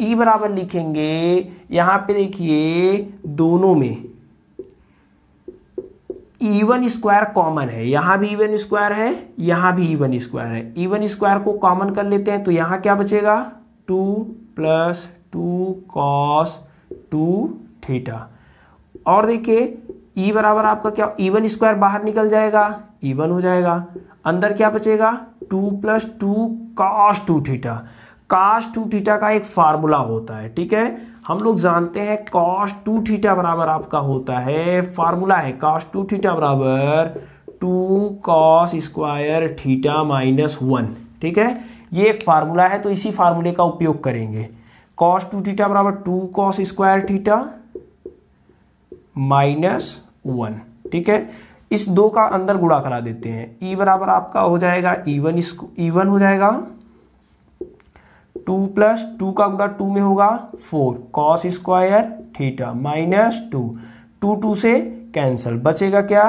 ई e बराबर लिखेंगे, यहाँ पे देखिए, दोनों में। ईवन स्क्वायर कॉमन है। यहाँ भी इवन स्क्वायर है, यहाँ भी इवन स्क्वायर है। इवन स्क्वायर को कॉमन कर लेते हैं तो यहाँ क्या बचेगा? Two plus two cos two theta और देखिए ई e बराबर आपका क्या इवन स्क्वायर बाहर निकल जाएगा इवन हो जाएगा। अंदर क्या बचेगा? Two plus two cos two theta cos two theta का एक फार्मूला होता है, ठीक है? हम लोग जानते हैं कॉस टू थीटा बराबर आपका होता है फार्मूला है कॉस टू थीटा बराबर two cos square theta minus one ठीक है? ये एक फार्मूला है तो इसी फार्मूले का उपयोग करेंगे। कॉस टू थीटा बराबर two cos square theta minus one ठीक है? इस दो का अंदर गुणा करा देते हैं। ई e बराबर आपका हो जाएगा ई ई वन हो जाएगा। टू प्लस टू का गुड़ा टू में होगा four cos square theta minus two two two से कैंसल बचेगा क्या?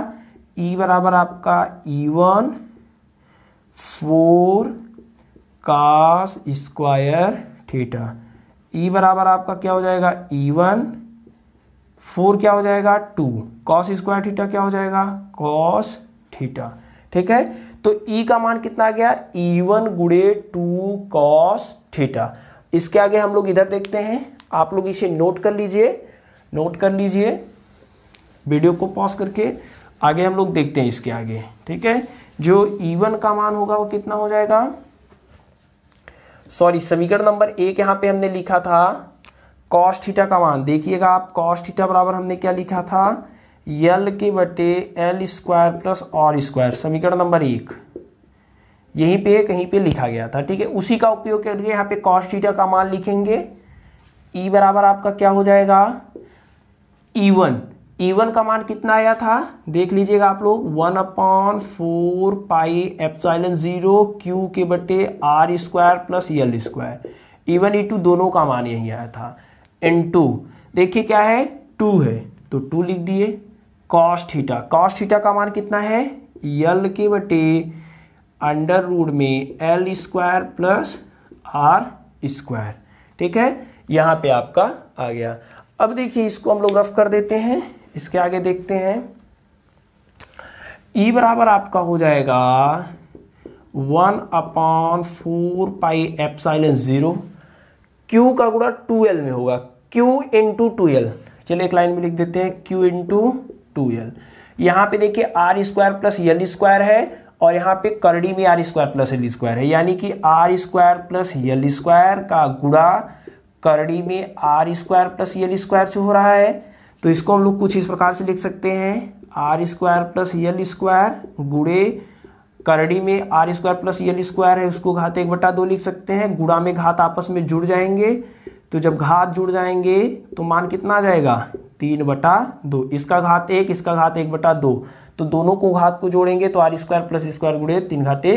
ई e बराबर आपका E one four cos square theta E बराबर आपका क्या हो जाएगा? ई वन फोर क्या हो जाएगा? टू कॉस स्क्वायर थीटा क्या हो जाएगा? कॉस थीटा ठीक है? तो ई e का मान कितना आ गया? ई वन गुड़े टू कॉस थीटा इसके आगे हम लोग इधर देखते हैं। आप लोग इसे नोट कर लीजिए। नोट कर लीजिए। वीडियो को पॉज करके। आगे हम लोग देखते हैं इसके आगे। ठीक है? जो ई e वन का मान होगा वो कितना हो जाएगा? सॉरी, समीकरण नंबर एक यहाँ पे हमने लिखा था कॉस थीटा का मान। देखिएगा आप कॉस थीटा बराबर हमने क्या लिखा था? यल के बटे L square plus R square समीकरण नंबर एक। यहीं पे, कहीं पे लिखा गया था, ठीक है? उसी का उपयोग करके यहाँ पे कॉस थीटा का मान लिखेंगे। ई e बराबर आपका क्या हो जाएगा? ई वन ई वन का मान कितना आया था? देख लीजिएगा आप लोग one upon four pi epsilon zero Q के बटे R square plus L square E one E two दोनों का मान यही आया था। इन टू देखिए क्या है? टू है। तो टू लिख दिए। कॉस थीटा कॉस थीटा का मान कितना है? यल के बटे अंडर रूड में L square plus R square ठीक है? यहाँ पे आपका आ गया। अब देखिए इसको हम लोग रफ कर देते हैं। इसके आगे देखते हैं। ई e बराबर आपका हो जाएगा one upon four pi epsilon zero. Q का गुड़ा टू एल में होगा। क्यू इंटू टू एल चलिए एक लाइन में लिख देते हैं। क्यू इंटू टू एल यहाँ पे देखिए R square plus L square है और यहाँ पे करड़ी में R square plus L square है। यानी कि R square plus L square का गुड़ा करड़ी में R square plus L square से हो रहा है। तो इसको हम लोग कुछ इस प्रकार से लिख सकते हैं। R square plus L square गुड़े करड़ी में R square plus L square है, उसको घात एक बटा दो लिख सकते हैं। गुड़ा में घात आपस में जुड़ जाएँगे। तो जब घात जुड़ जाएँगे तो मान कितना आ जाएगा? तीन बटा दो। इसका घात एक, इसका घात एक बटा दो। तो दोनों को घात को जोड़ेंगे तो आर स्क्वायर प्लस स्क्वायर गुड़े तीन घाटे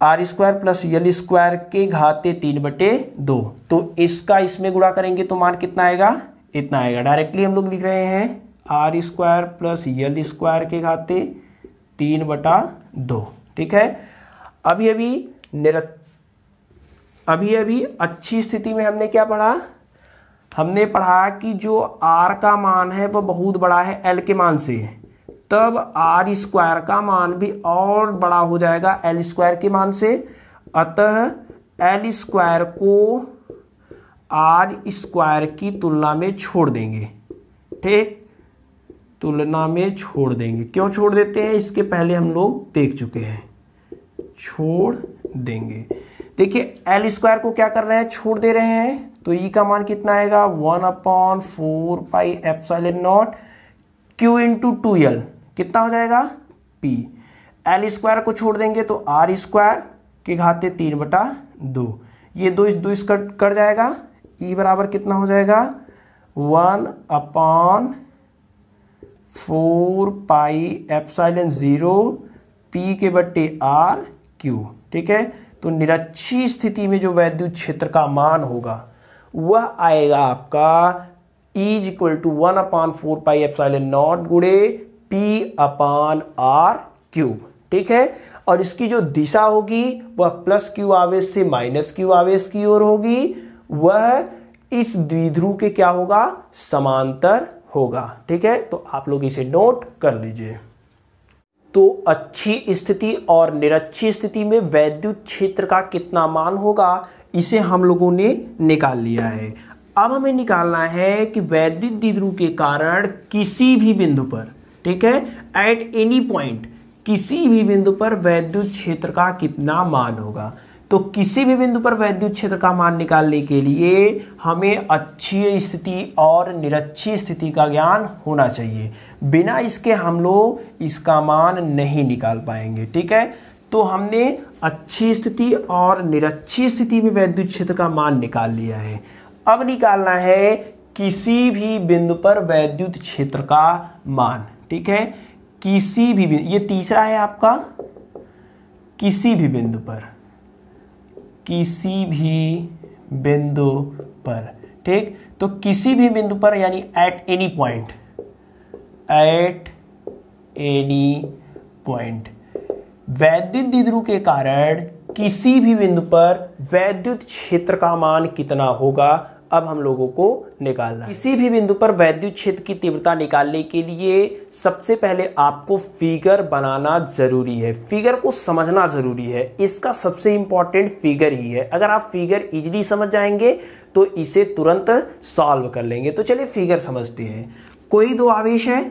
R square plus L square के घाते तीन बटे दो। तो इसका इसमें गुड़ा करेंगे तो मान कितना आएगा? इतना आएगा। डायरेक्टली हम लोग लिख रहे हैं R square plus L square के घाते तीन बटा दो। ठीक है? अभी अभी निरत, अभी अभी अच्छी स्थिति में हमने क्या पढ़ा? हमने पढ़ा कि जो आर का मान है वह बहुत बड़ा है एल के मान से। तब आर स्क्वायर का मान भी और बड़ा हो जाएगा एल स्क्वायर के मान से। अतः एल स्क्वायर को आर स्क्वायर की तुलना में छोड़ देंगे। ठीक? तुलना में छोड़ देंगे। क्यों छोड़ देते हैं? इसके पहले हम लोग देख चुके हैं। छोड़ देंगे। देखिए, एल स्क्वायर को क्या कर रहे हैं? छोड़ दे रहे हैं। तो ई का मान कितना आएगा? One upon four pi epsilon naught Q into two L. कितना हो जाएगा? पी। एल स्क्वायर को छोड़ देंगे तो आर स्क्वायर के घाते तीन बटा दो। ये दो इस दो इस कट कर जाएगा। ई e बराबर कितना हो जाएगा? One upon four pi epsilon zero P के बट्टे आर क्यू, ठीक है? तो निरक्षी स्थिति में जो वैद्युत क्षेत्र का मान होगा, वह आएगा आपका is equal to one upon four pi F naught गुड़े पी अपान आर क्यूब ठीक है? और इसकी जो दिशा होगी, वह प्लस क्यू आवेश से माइनस क्यू आवेश की ओर होगी। वह इस द्विध्रुव के क्या होगा? समांतर होगा। ठीक है? तो आप लोग इसे नोट कर लीजिए। तो अच्छी स्थिति और निरक्षी स्थिति में वैद्युत क्षेत्र का कितना मान होगा? इसे हम लोगों ने निकाल लिया है। अब हमें निकालना है कि वैद्युत द्विध्रुव के कारण किसी भी बिंदु पर, ठीक है? एट एनी पॉइंट किसी भी बिंदु पर वैद्युत क्षेत्र का कितना मान होगा? तो किसी भी बिंदु पर वैद्युत क्षेत्र का मान निकालने के लिए हमें अच्छी स्थिति और निरक्षी स्थिति का ज्ञान होना चाहिए। बिना इसके हम लोग इसका मान नहीं निकाल पाएँगे, ठीक है? तो हमने अच्छी स्थिति और निरक्षी स्थिति में वैद्युत क्षेत्र का मान निकाल लिया है। अब निकालना है किसी भी बिंदु पर वैद्युत क्षेत्र का मान, ठीक है? किसी भी बिंदु ये तीसरा है आपका? किसी भी बिंदु पर। किसी भी बिंदु पर, ठीक? तो किसी भी बिंदु पर, यानी at any point at any point वैद्युत दिद्रु के कारण किसी भी बिंदु पर वैद्युत क्षेत्र का मान कितना होगा? अब हम लोगों को निकालना किसी भी बिंदु पर वैद्युत क्षेत्र की तीव्रता निकालने के लिए सबसे पहले आपको फिगर बनाना ज़रूरी है। फिगर को समझना ज़रूरी है। इसका सबसे इंपॉर्टेंट फिगर ही है। अगर आप फिगर इजिली समझ जाएँगे तो इसे तुरंत सॉल्व कर लेंगे। तो चलिए फिगर समझते हैं। कोई दो आवेश है?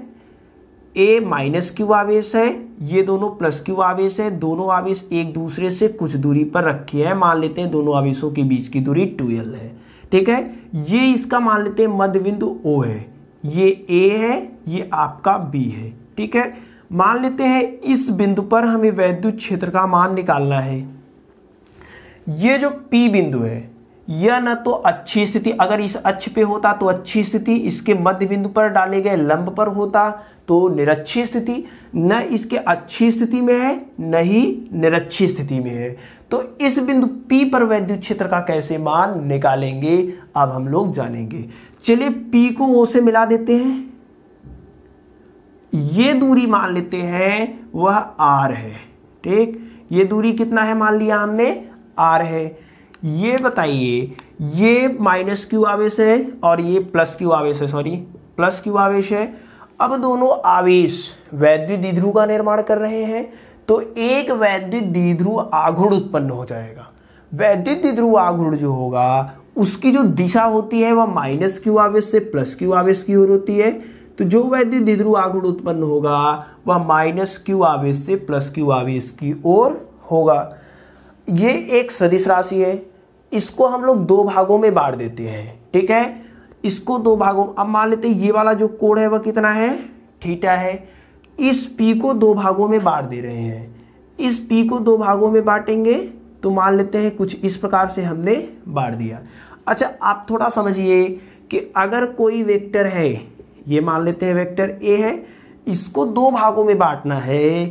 ए माइनस क्यू आवेश है। ये दोनों प्लस क्यू आवेश है। दोनों आवेश एक दूसरे से कुछ दूरी पर रखे हैं। मान लेते हैं दोनों आवेशों के बीच की दूरी ट्वेल्व है। ठीक है? ये इसका मान लेते हैं मध्य बिंदु ओ है। ये ए है, ये आपका बी है। ठीक है? मान लेते हैं इस बिंदु पर हमें वैद्युत क्षेत्र का मान निकालना है। ये जो पी बिंदु है, यह न तो अच्छी स्थिति, अगर इस अक्ष पे होता तो अच्छी स्थिति, इसके मध्य बिंदु पर डाले गए लंब पर होता तो निरक्षी स्थिति। न इसके अच्छी स्थिति में है, न ही निरक्षी स्थिति में है। तो इस बिंदु P पर वैद्युत क्षेत्र का कैसे मान निकालेंगे, अब हम लोग जानेंगे। चलिए P को O से मिला देते हैं। ये दूरी मान लेते हैं, वह R है, ठीक? ये दूरी कितना है मान लिया हमने? R है। ये बताइए, ये माइनस क्यू आवेश है और ये प्लस क्यू आवेश है सॉरी प्लस क्यू आवेश है। अब दोनों आवेश वैद्युत द्विध्रुव का निर्माण कर रहे हैं। तो एक वैद्युत द्विध्रुव आघूर्ण उत्पन्न हो जाएगा। वैद्युत द्विध्रुव आघूर्ण जो होगा, उसकी जो दिशा होती है वह माइनस क्यू आवेश से प्लस क्यू आवेश की ओर होती है। तो जो वैद्युत द्विध्रुव आघूर्ण उत्पन्न होगा, वह माइनस क्यू आवेश से प्लस क्यू आवेश की ओर होगा। ये एक सदिश राशि है। इसको हम लोग दो भागों में बांट देते हैं, ठीक है? इसको दो भागों, अब मान लेते हैं ये वाला जो कोण है वह कितना है? थीटा है। इस पी को दो भागों में बांट दे रहे हैं। इस पी को दो भागों में बांटेंगे तो मान लेते हैं कुछ इस प्रकार से हमने बांट दिया। अच्छा आप थोड़ा समझिए कि अगर कोई वेक्टर है, ये मान लेते हैं वेक्टर ए है, इसको दो भागों में बांटना है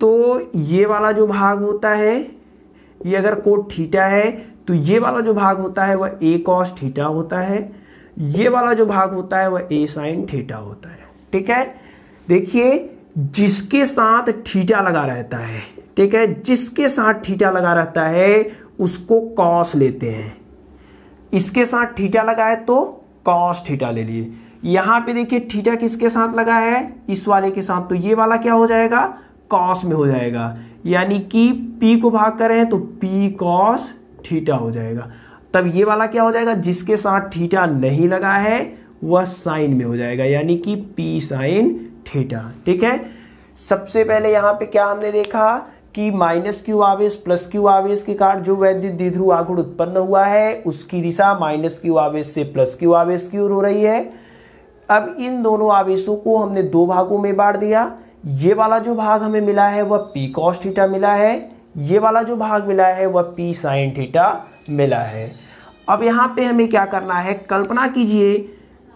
तो ये वाला जो भाग होता है, ये अगर कोट थीटा है तो ये वाला जो भाग होता है वह ए कॉस थीटा होता है, ये वाला जो भाग होता है वह ए साइन थीटा होता है। ठीक है? देखिए जिसके साथ ठीटा लगा रहता है, ठीक है? जिसके साथ ठीटा लगा रहता है, उसको कॉस लेते हैं। इसके साथ ठीटा लगा है तो कॉस थीटा ले लिए। यहाँ पे देखिए ठीटा किसके साथ लगा है? इस वाले के साथ। तो ये वाला क्या हो जाएगा? कॉस में हो जाएगा। यानी कि पी को भाग करें तो पी कॉस ठीटा हो जाएगा। तब ये वाला क्या हो जाएगा? जिसके साथ ठीटा नहीं लगा है, वह साइन में हो जाएगा। यानी कि पी साइन थीटा ठीक है? सबसे पहले यहाँ पे क्या हमने देखा कि माइनस क्यू आवेश प्लस क्यू आवेश के कारण जो वैद्युत द्विध्रुव आघूर्ण उत्पन्न हुआ है, उसकी दिशा माइनस क्यू आवेश से प्लस क्यू आवेश की ओर हो रही है। अब इन दोनों आवेशों को हमने दो भागों में बांट दिया। ये वाला जो भाग हमें मिला है वह पी कॉस थीटा मिला है। ये वाला जो भाग मिला है वह पी साइन थीटा मिला है। अब यहाँ पे हमें क्या करना है, कल्पना कीजिए,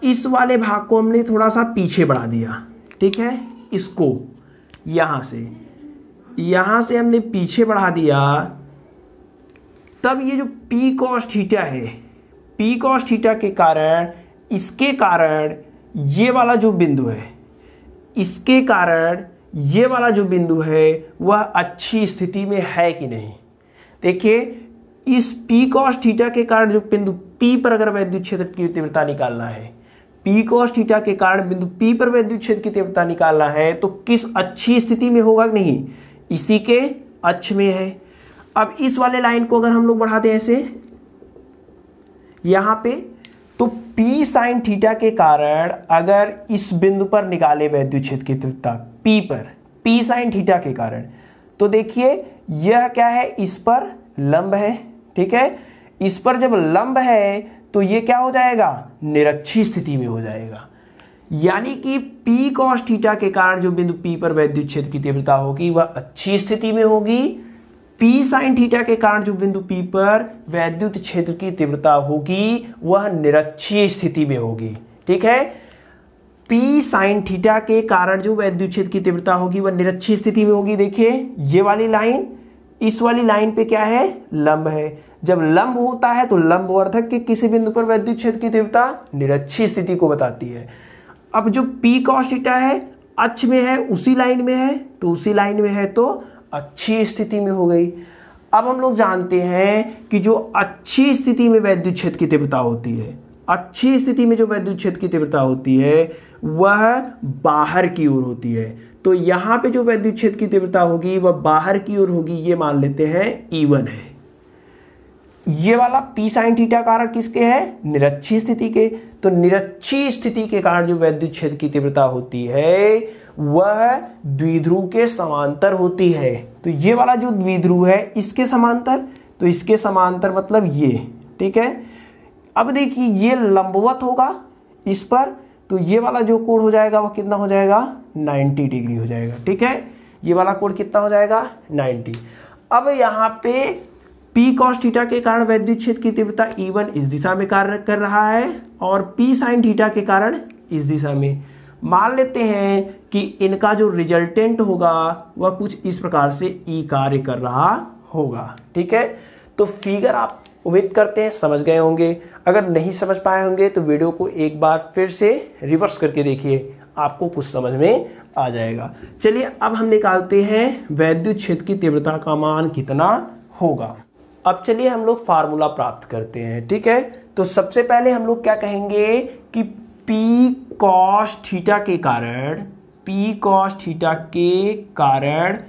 इस वाले भाग को हमने थोड़ा सा पीछे बढ़ा दिया। ठीक है? इसको, यहाँ से। यहाँ से हमने पीछे बढ़ा दिया। तब ये जो पी कॉस थीटा है पी कॉस थीटा के कारण, इसके कारण ये वाला जो बिंदु है, इसके कारण ये वाला जो बिंदु है, वह अच्छी स्थिति में है कि नहीं? देखिए, इस पी कॉस थीटा के कारण जो बिंदु पी पर अगर वैद्युत क्षेत्र की तीव्रता निकालना है पी कॉस थीटा के कारण बिंदु पी पर वैद्युत क्षेत्र की तीव्रता निकालना है तो किस अच्छी स्थिति में होगा कि नहीं? इसी के अक्ष में है। अब इस वाले लाइन को अगर हम लोग बढ़ाते हैं ऐसे, यहाँ पे तो P साइन थीटा के कारण अगर इस बिंदु पर निकाले वैद्युत क्षेत्र की तीव्रता P पर, P साइन थीटा के कारण तो देखिए यह क्या है? इस पर लंब है, ठीक है? इस पर जब लंब है तो ये क्या हो जाएगा? निरक्षी स्थिति में हो जाएगा। यानी कि P कॉस थीटा के कारण जो बिंदु P पर वैद्युत क्षेत्र की तीव्रता होगी, वह अच्छी स्थिति में होगी। P साइन थीटा के कारण जो बिंदु P पर वैद्युत क्षेत्र की तीव्रता होगी, वह निरक्षीय स्थिति में होगी। ठीक है? P साइन थीटा के कारण जो वैद्युत क्षेत्र की तीव्रता होगी, वह निरक्षीय स्थिति में होगी। देखिए, ये वाली लाइन इस वाली लाइन पे क्या है? लंब है। जब लंब होता है तो लंब वर्धक के किसी बिंदु पर वैद्युत क्षेत्र की तीव्रता निरक्षी स्थिति को बताती है। अब जो पी कॉस्टिटा है, अक्ष में है, उसी लाइन में है तो उसी लाइन में है तो अच्छी स्थिति में हो गई। अब हम लोग जानते हैं कि जो अच्छी स्थिति में वैद्युत क्षेत्र की तीव्रता होती है, अच्छी स्थिति में जो वैद्युत क्षेत्र की तीव्रता होती है, वह बाहर की ओर होती है। तो यहाँ पे जो वैद्युत क्षेत्र की तीव्रता होगी, वह बाहर की ओर होगी, ये मान लेते हैं ईवन है। ये वाला पी साइन थीटा कारण किसके है? निरक्षी स्थिति के। तो निरक्षी स्थिति के कारण जो वैद्युत क्षेत्र की तीव्रता होती है, वह द्विध्रुव के समांतर होती है। तो ये वाला जो द्विध्रुव है, इसके समांतर? तो इसके समांतर मतलब ये, ठीक है? अब देखिए, ये लंबवत होगा इस पर तो ये वाला जो कोण हो जाएगा, वह कितना हो जाएगा? 90 डिग्री हो जाएगा, ठीक है? ये वाला कोण कितना हो जाएगा? 90 अब यहाँ पे P cos थीटा के कारण वैद्युत क्षेत्र की तीव्रता E1 इस दिशा में कार्य कर रहा है और P sin थीटा के कारण इस दिशा में। मान लेते हैं कि इनका जो रिजल्टेंट होगा, वह कुछ इस प्रकार से ई कार्य कर रहा होगा। ठीक है? तो फिगर आप उम्मीद करते हैं, समझ गए होंगे। अगर नहीं समझ पाए होंगे तो वीडियो को एक बार फिर से रिवर्स करके देखिए। आपको कुछ समझ में आ जाएगा। चलिए, अब हम निकालते हैं वैद्युत क्षेत्र की तीव्रता का मान कितना होगा। अब चलिए हम लोग फार्मूला प्राप्त करते हैं, ठीक है? तो सबसे पहले हम लोग क्या कहेंगे कि पी कॉस थीटा के कारण पी कॉस थीटा के कारण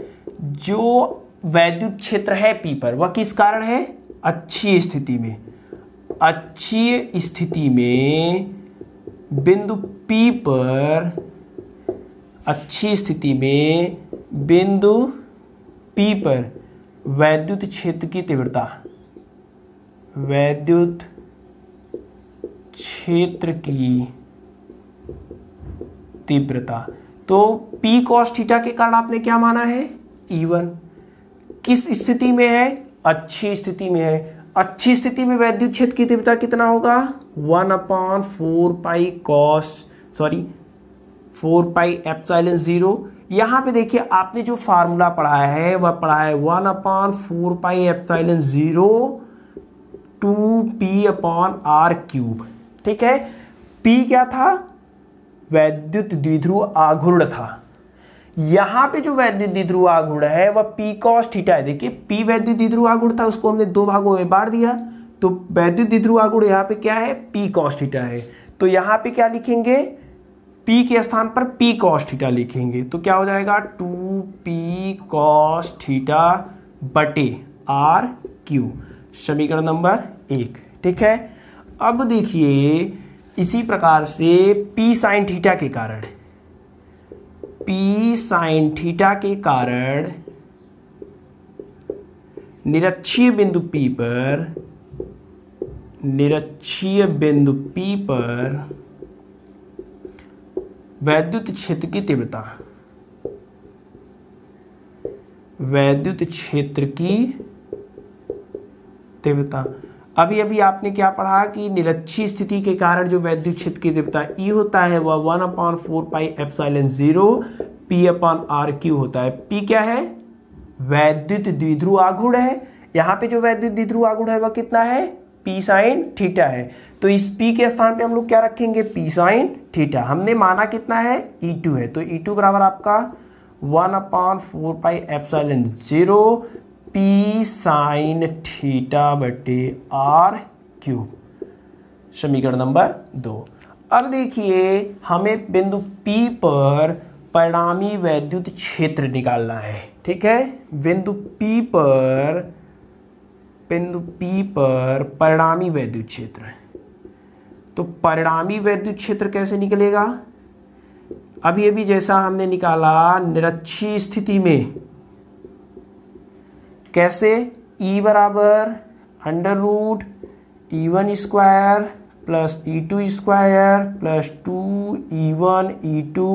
जो वैद्युत क्षेत्र है पी पर, वह किस कारण है? अच्छी स्थिति में। अच्छी स्थिति में बिंदु P पर, अच्छी स्थिति में बिंदु P पर वैद्युत क्षेत्र की तीव्रता। वैद्युत क्षेत्र की तीव्रता। तो P कॉस थीटा के कारण आपने क्या माना है? E1 किस स्थिति में है? अच्छी स्थिति में है। अच्छी स्थिति में वैद्युत क्षेत्र की तीव्रता कितना होगा? One upon four pi cos sorry four pi epsilon zero यहाँ पे देखिए, आपने जो फार्मूला पढ़ा है, वह पढ़ा है one upon four pi epsilon zero two P upon R cube. ठीक है? पी क्या था? वैद्युत द्विध्रुव आघूर्ण था। यहाँ पे जो वैद्युत द्विध्रुव आगुण है, वह पी कॉस थीटा है। देखिए, पी वैद्युत द्विध्रुव आगुण था, उसको हमने दो भागों में बांट दिया। तो वैद्युत द्विध्रुव आगुण यहाँ पे क्या है? पी कॉस थीटा है। तो यहाँ पे क्या लिखेंगे? पी के स्थान पर पी कॉस थीटा लिखेंगे तो क्या हो जाएगा? टू पी कॉस थीटा बटे आर क्यू समीकरण नंबर एक, ठीक है? अब देखिए, इसी प्रकार से पी साइन थीटा के कारण पी साइन थीटा के कारण निरक्षीय बिंदु P पर, निरक्षीय बिंदु P पर वैद्युत क्षेत्र की तीव्रता। वैद्युत क्षेत्र की तीव्रता। अभी अभी आपने क्या पढ़ा कि निरक्षी स्थिति के कारण जो वैद्युत क्षेत्र की तीव्रता ई e होता है, वह one upon four pi epsilon zero P upon R Q होता है। पी क्या है? वैद्युत द्विध्रुव आघूर्ण है। यहाँ पे जो वैद्युत द्विध्रुव आघूर्ण है, वह कितना है? पी साइन थीटा है। तो इस पी के स्थान पे हम लोग क्या रखेंगे? पी साइन थीटा हमने माना कितना है? ई e टू है। तो ई e टू बराबर आपका one upon four pi epsilon zero P sine theta बटे आर क्यूब समीकरण नंबर दो। अब देखिए, हमें बिंदु P पर परिणामी वैद्युत क्षेत्र निकालना है। ठीक है? बिंदु P पर, बिंदु P पर परिणामी वैद्युत क्षेत्र। तो परिणामी वैद्युत क्षेत्र कैसे निकलेगा? अभी अभी जैसा हमने निकाला, निरक्षी स्थिति में। कैसे? ई e बराबर under root E one square plus E two square plus two E one E two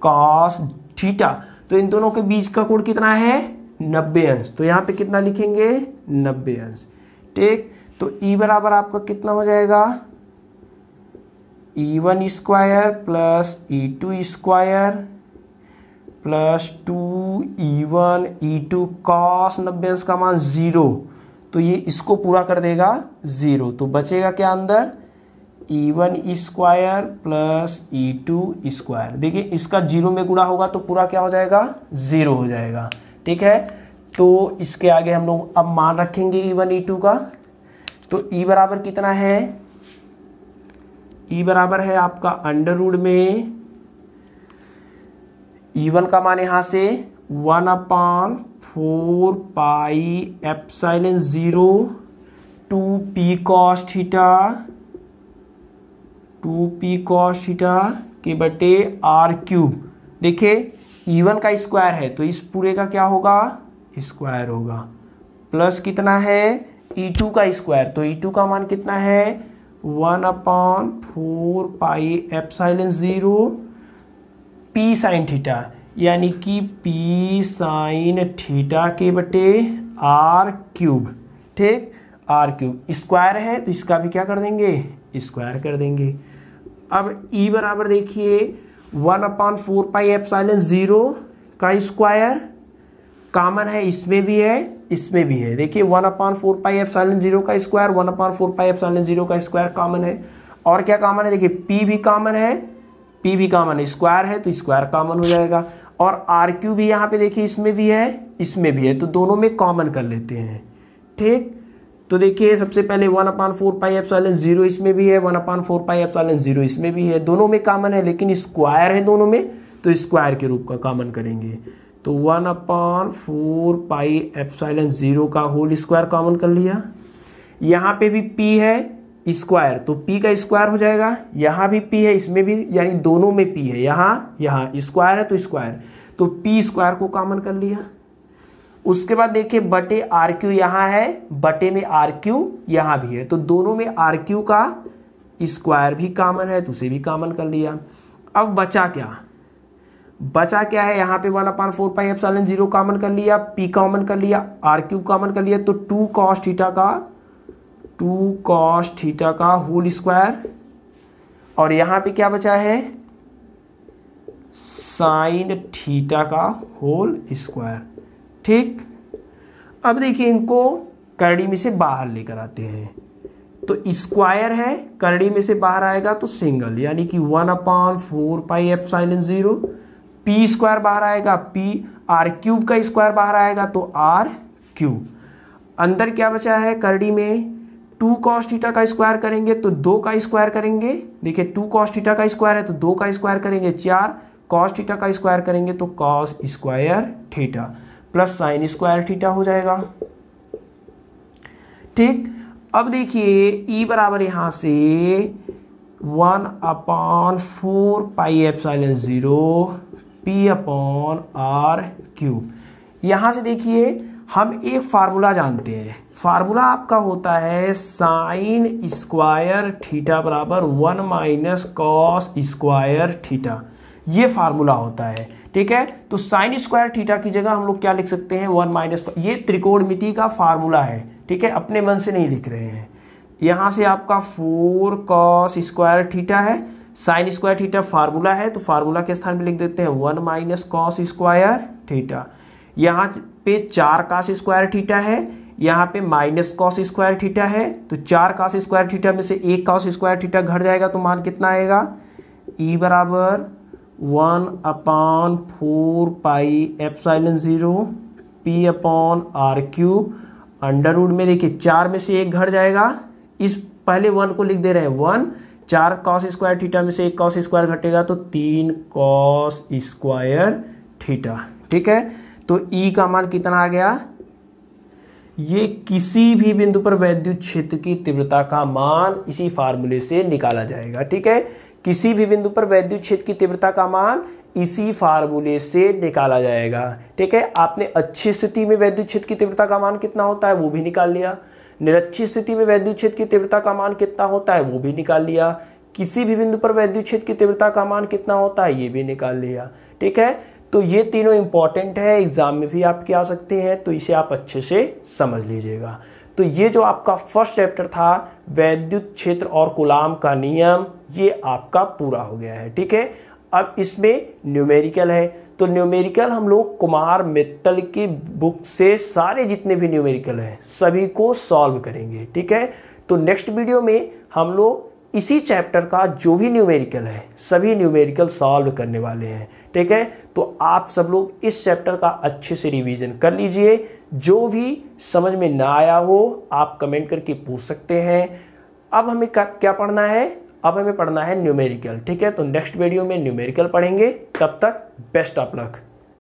cos theta. तो इन दोनों के बीच का कोण कितना है? नब्बे अंश। तो यहाँ पे कितना लिखेंगे? नब्बे अंश। ठीक? तो ई e बराबर आपका कितना हो जाएगा? E one square plus E two square plus two E one E two cos नब्बे का मान ज़ीरो तो ये इसको पूरा कर देगा ज़ीरो तो बचेगा क्या अंदर? E one square plus E two square देखिए, इसका ज़ीरो में गुणा होगा तो पूरा क्या हो जाएगा? ज़ीरो हो जाएगा। ठीक है? तो इसके आगे हम लोग अब मान रखेंगे ई वन ई टू का। तो ई बराबर कितना है? ई बराबर है आपका अंडर रूड में। ई वन का मान यहाँ से one upon four pi epsilon zero two P cos two P cos के बटे आर क्यूब देखिए ई वन का स्क्वायर है तो इस पूरे का क्या होगा? स्क्वायर होगा। प्लस कितना है? ई टू का स्क्वायर तो ई टू का मान कितना है? One upon four pi epsilon zero P sine theta, यानी कि पी साइन थीटा के बटे आर क्यूब, ठीक? आर क्यूब, स्क्वायर है तो इसका भी क्या कर देंगे? स्क्वायर कर देंगे। अब ई बराबर देखिए, वन अपॉन फोर पाई एफ़ एप्साइलन ज़ीरो का स्क्वायर, कॉमन है, इसमें भी है इसमें भी है। देखिए one upon four pi epsilon zero का square one upon four pi epsilon zero का स्क्वायर कॉमन है। और क्या कॉमन है? देखिए पी भी कॉमन है पी भी कॉमन है। स्क्वायर है तो स्क्वायर कॉमन हो जाएगा। और आर क्यू भी यहाँ पे देखिए, इसमें भी है, इसमें भी है। तो दोनों में कॉमन कर लेते हैं। ठीक? तो देखिए, सबसे पहले one upon four pi epsilon zero इसमें भी है one upon four pi epsilon zero इसमें भी है। दोनों में कॉमन है, लेकिन स्क्वायर है दोनों में तो स्क्वायर के रूप का कॉमन करेंगे। तो one upon four pi epsilon zero का होल स्क्वायर कॉमन कर लिया। यहाँ पे भी पी है स्क्वायर तो पी का स्क्वायर हो जाएगा। यहाँ भी पी है, इसमें भी, यानी दोनों में पी है। यहाँ यहाँ, स्क्वायर है तो स्क्वायर। तो पी स्क्वायर को कॉमन कर लिया। उसके बाद देखिए, बटे आर क्यू यहाँ है, बटे में आर क्यू यहाँ भी है। तो दोनों में आर क्यू का स्क्वायर भी कॉमन है तो उसे भी कॉमन कर लिया। अब बचा क्या? बचा क्या है? यहाँ पे one upon four pi F zero common कर लिया पी कॉमन कर लिया आर क्यूब कॉमन कर लिया तो टू कॉस थीटा का टू कॉस थीटा का होल स्क्वायर और यहाँ पे क्या बचा है? साइन थीटा का होल स्क्वायर ठीक? अब देखिए इनको करड़ी में से बाहर लेकर आते हैं। तो स्क्वायर है, करड़ी में से बाहर आएगा तो सिंगल यानी कि one upon four pi epsilon zero P square बाहर आएगा, पी आर क्यूब का स्क्वायर बाहर आएगा तो आर क्यूब। अंदर क्या बचा है? करड़ी में टू कॉस्टीटा का स्क्वायर करेंगे तो दो का स्क्वायर करेंगे। देखिए, टू कॉस्टीटा का स्क्वायर है तो दो का स्क्वायर करेंगे, चार कॉस्टीटा का स्क्वायर करेंगे तो cos square theta plus sine square theta हो जाएगा। ठीक, अब देखिए, ई बराबर यहाँ से one upon four pi epsilon zero P upon R cube यहाँ से देखिए, हम एक फार्मूला जानते हैं। फार्मूला आपका होता है साइन स्क्वायर थीटा बराबर one minus cos square theta ये फार्मूला होता है, ठीक है? तो साइन स्क्वायर थीटा की जगह हम लोग क्या लिख सकते हैं? वन माइनस ये त्रिकोणमिति का फार्मूला है, ठीक है? अपने मन से नहीं लिख रहे हैं। यहाँ से आपका फोर कॉस स्क्वायर थीटा है। साइन स्क्वायर थीटा फार्मूला है तो फार्मूला के स्थान पे लिख देते हैं one minus cos square theta. यहाँ पे चार कास स्क्वायर थीटा है, यहाँ पे माइनस कॉस स्क्वायर थीटा है तो चार कास स्क्वायर थीटा में से एक कॉस स्क्वायर थीटा घट जाएगा तो मान कितना आएगा? ई e बराबर one upon four pi epsilon zero P upon R cube, under root में देखिए, चार में से एक घट जाएगा। इस पहले वन को लिख दे रहे हैं वन चार कॉस स्क्वायर थीटा में से एक कॉस स्क्वायर घटेगा तो तीन कॉस स्क्वायर थीटा ठीक है? तो ई e का मान कितना आ गया? ये किसी भी बिंदु पर वैद्युत क्षेत्र की तीव्रता का मान इसी फार्मूले से निकाला जाएगा, ठीक है? किसी भी बिंदु पर वैद्युत क्षेत्र की तीव्रता का मान इसी फार्मूले से निकाला जाएगा, ठीक है? आपने अच्छी स्थिति में वैद्युत क्षेत्र की तीव्रता का मान कितना होता है, वो भी निकाल लिया। निरक्षी स्थिति में वैद्युत क्षेत्र की तीव्रता का मान कितना होता है, वो भी निकाल लिया। किसी भी बिंदु पर वैद्युत क्षेत्र की तीव्रता का मान कितना होता है, ये भी निकाल लिया। ठीक है? तो ये तीनों इंपॉर्टेंट है एग्ज़ाम में भी आपके आ सकते हैं तो इसे आप अच्छे से समझ लीजिएगा। तो ये जो आपका फ़र्स्ट चैप्टर था वैद्युत क्षेत्र और गुलाम का नियम, ये आपका पूरा हो गया है। ठीक है? अब इसमें न्यूमेरिकल है। तो न्यूमेरिकल हम लोग कुमार मित्तल की बुक से सारे जितने भी न्यूमेरिकल हैं, सभी को सॉल्व करेंगे, ठीक है? तो नेक्स्ट वीडियो में हम लोग इसी चैप्टर का जो भी न्यूमेरिकल है, सभी न्यूमेरिकल सॉल्व करने वाले हैं, ठीक है? तो आप सब लोग इस चैप्टर का अच्छे से रिवीजन कर लीजिए। जो भी समझ में ना आया हो, आप कमेंट करके पूछ सकते हैं। अब हमें क्या पढ़ना है? अब हमें पढ़ना है न्यूमेरिकल ठीक है? तो नेक्स्ट वीडियो में न्यूमेरिकल पढ़ेंगे, तब तक बेस्ट ऑफ़ लक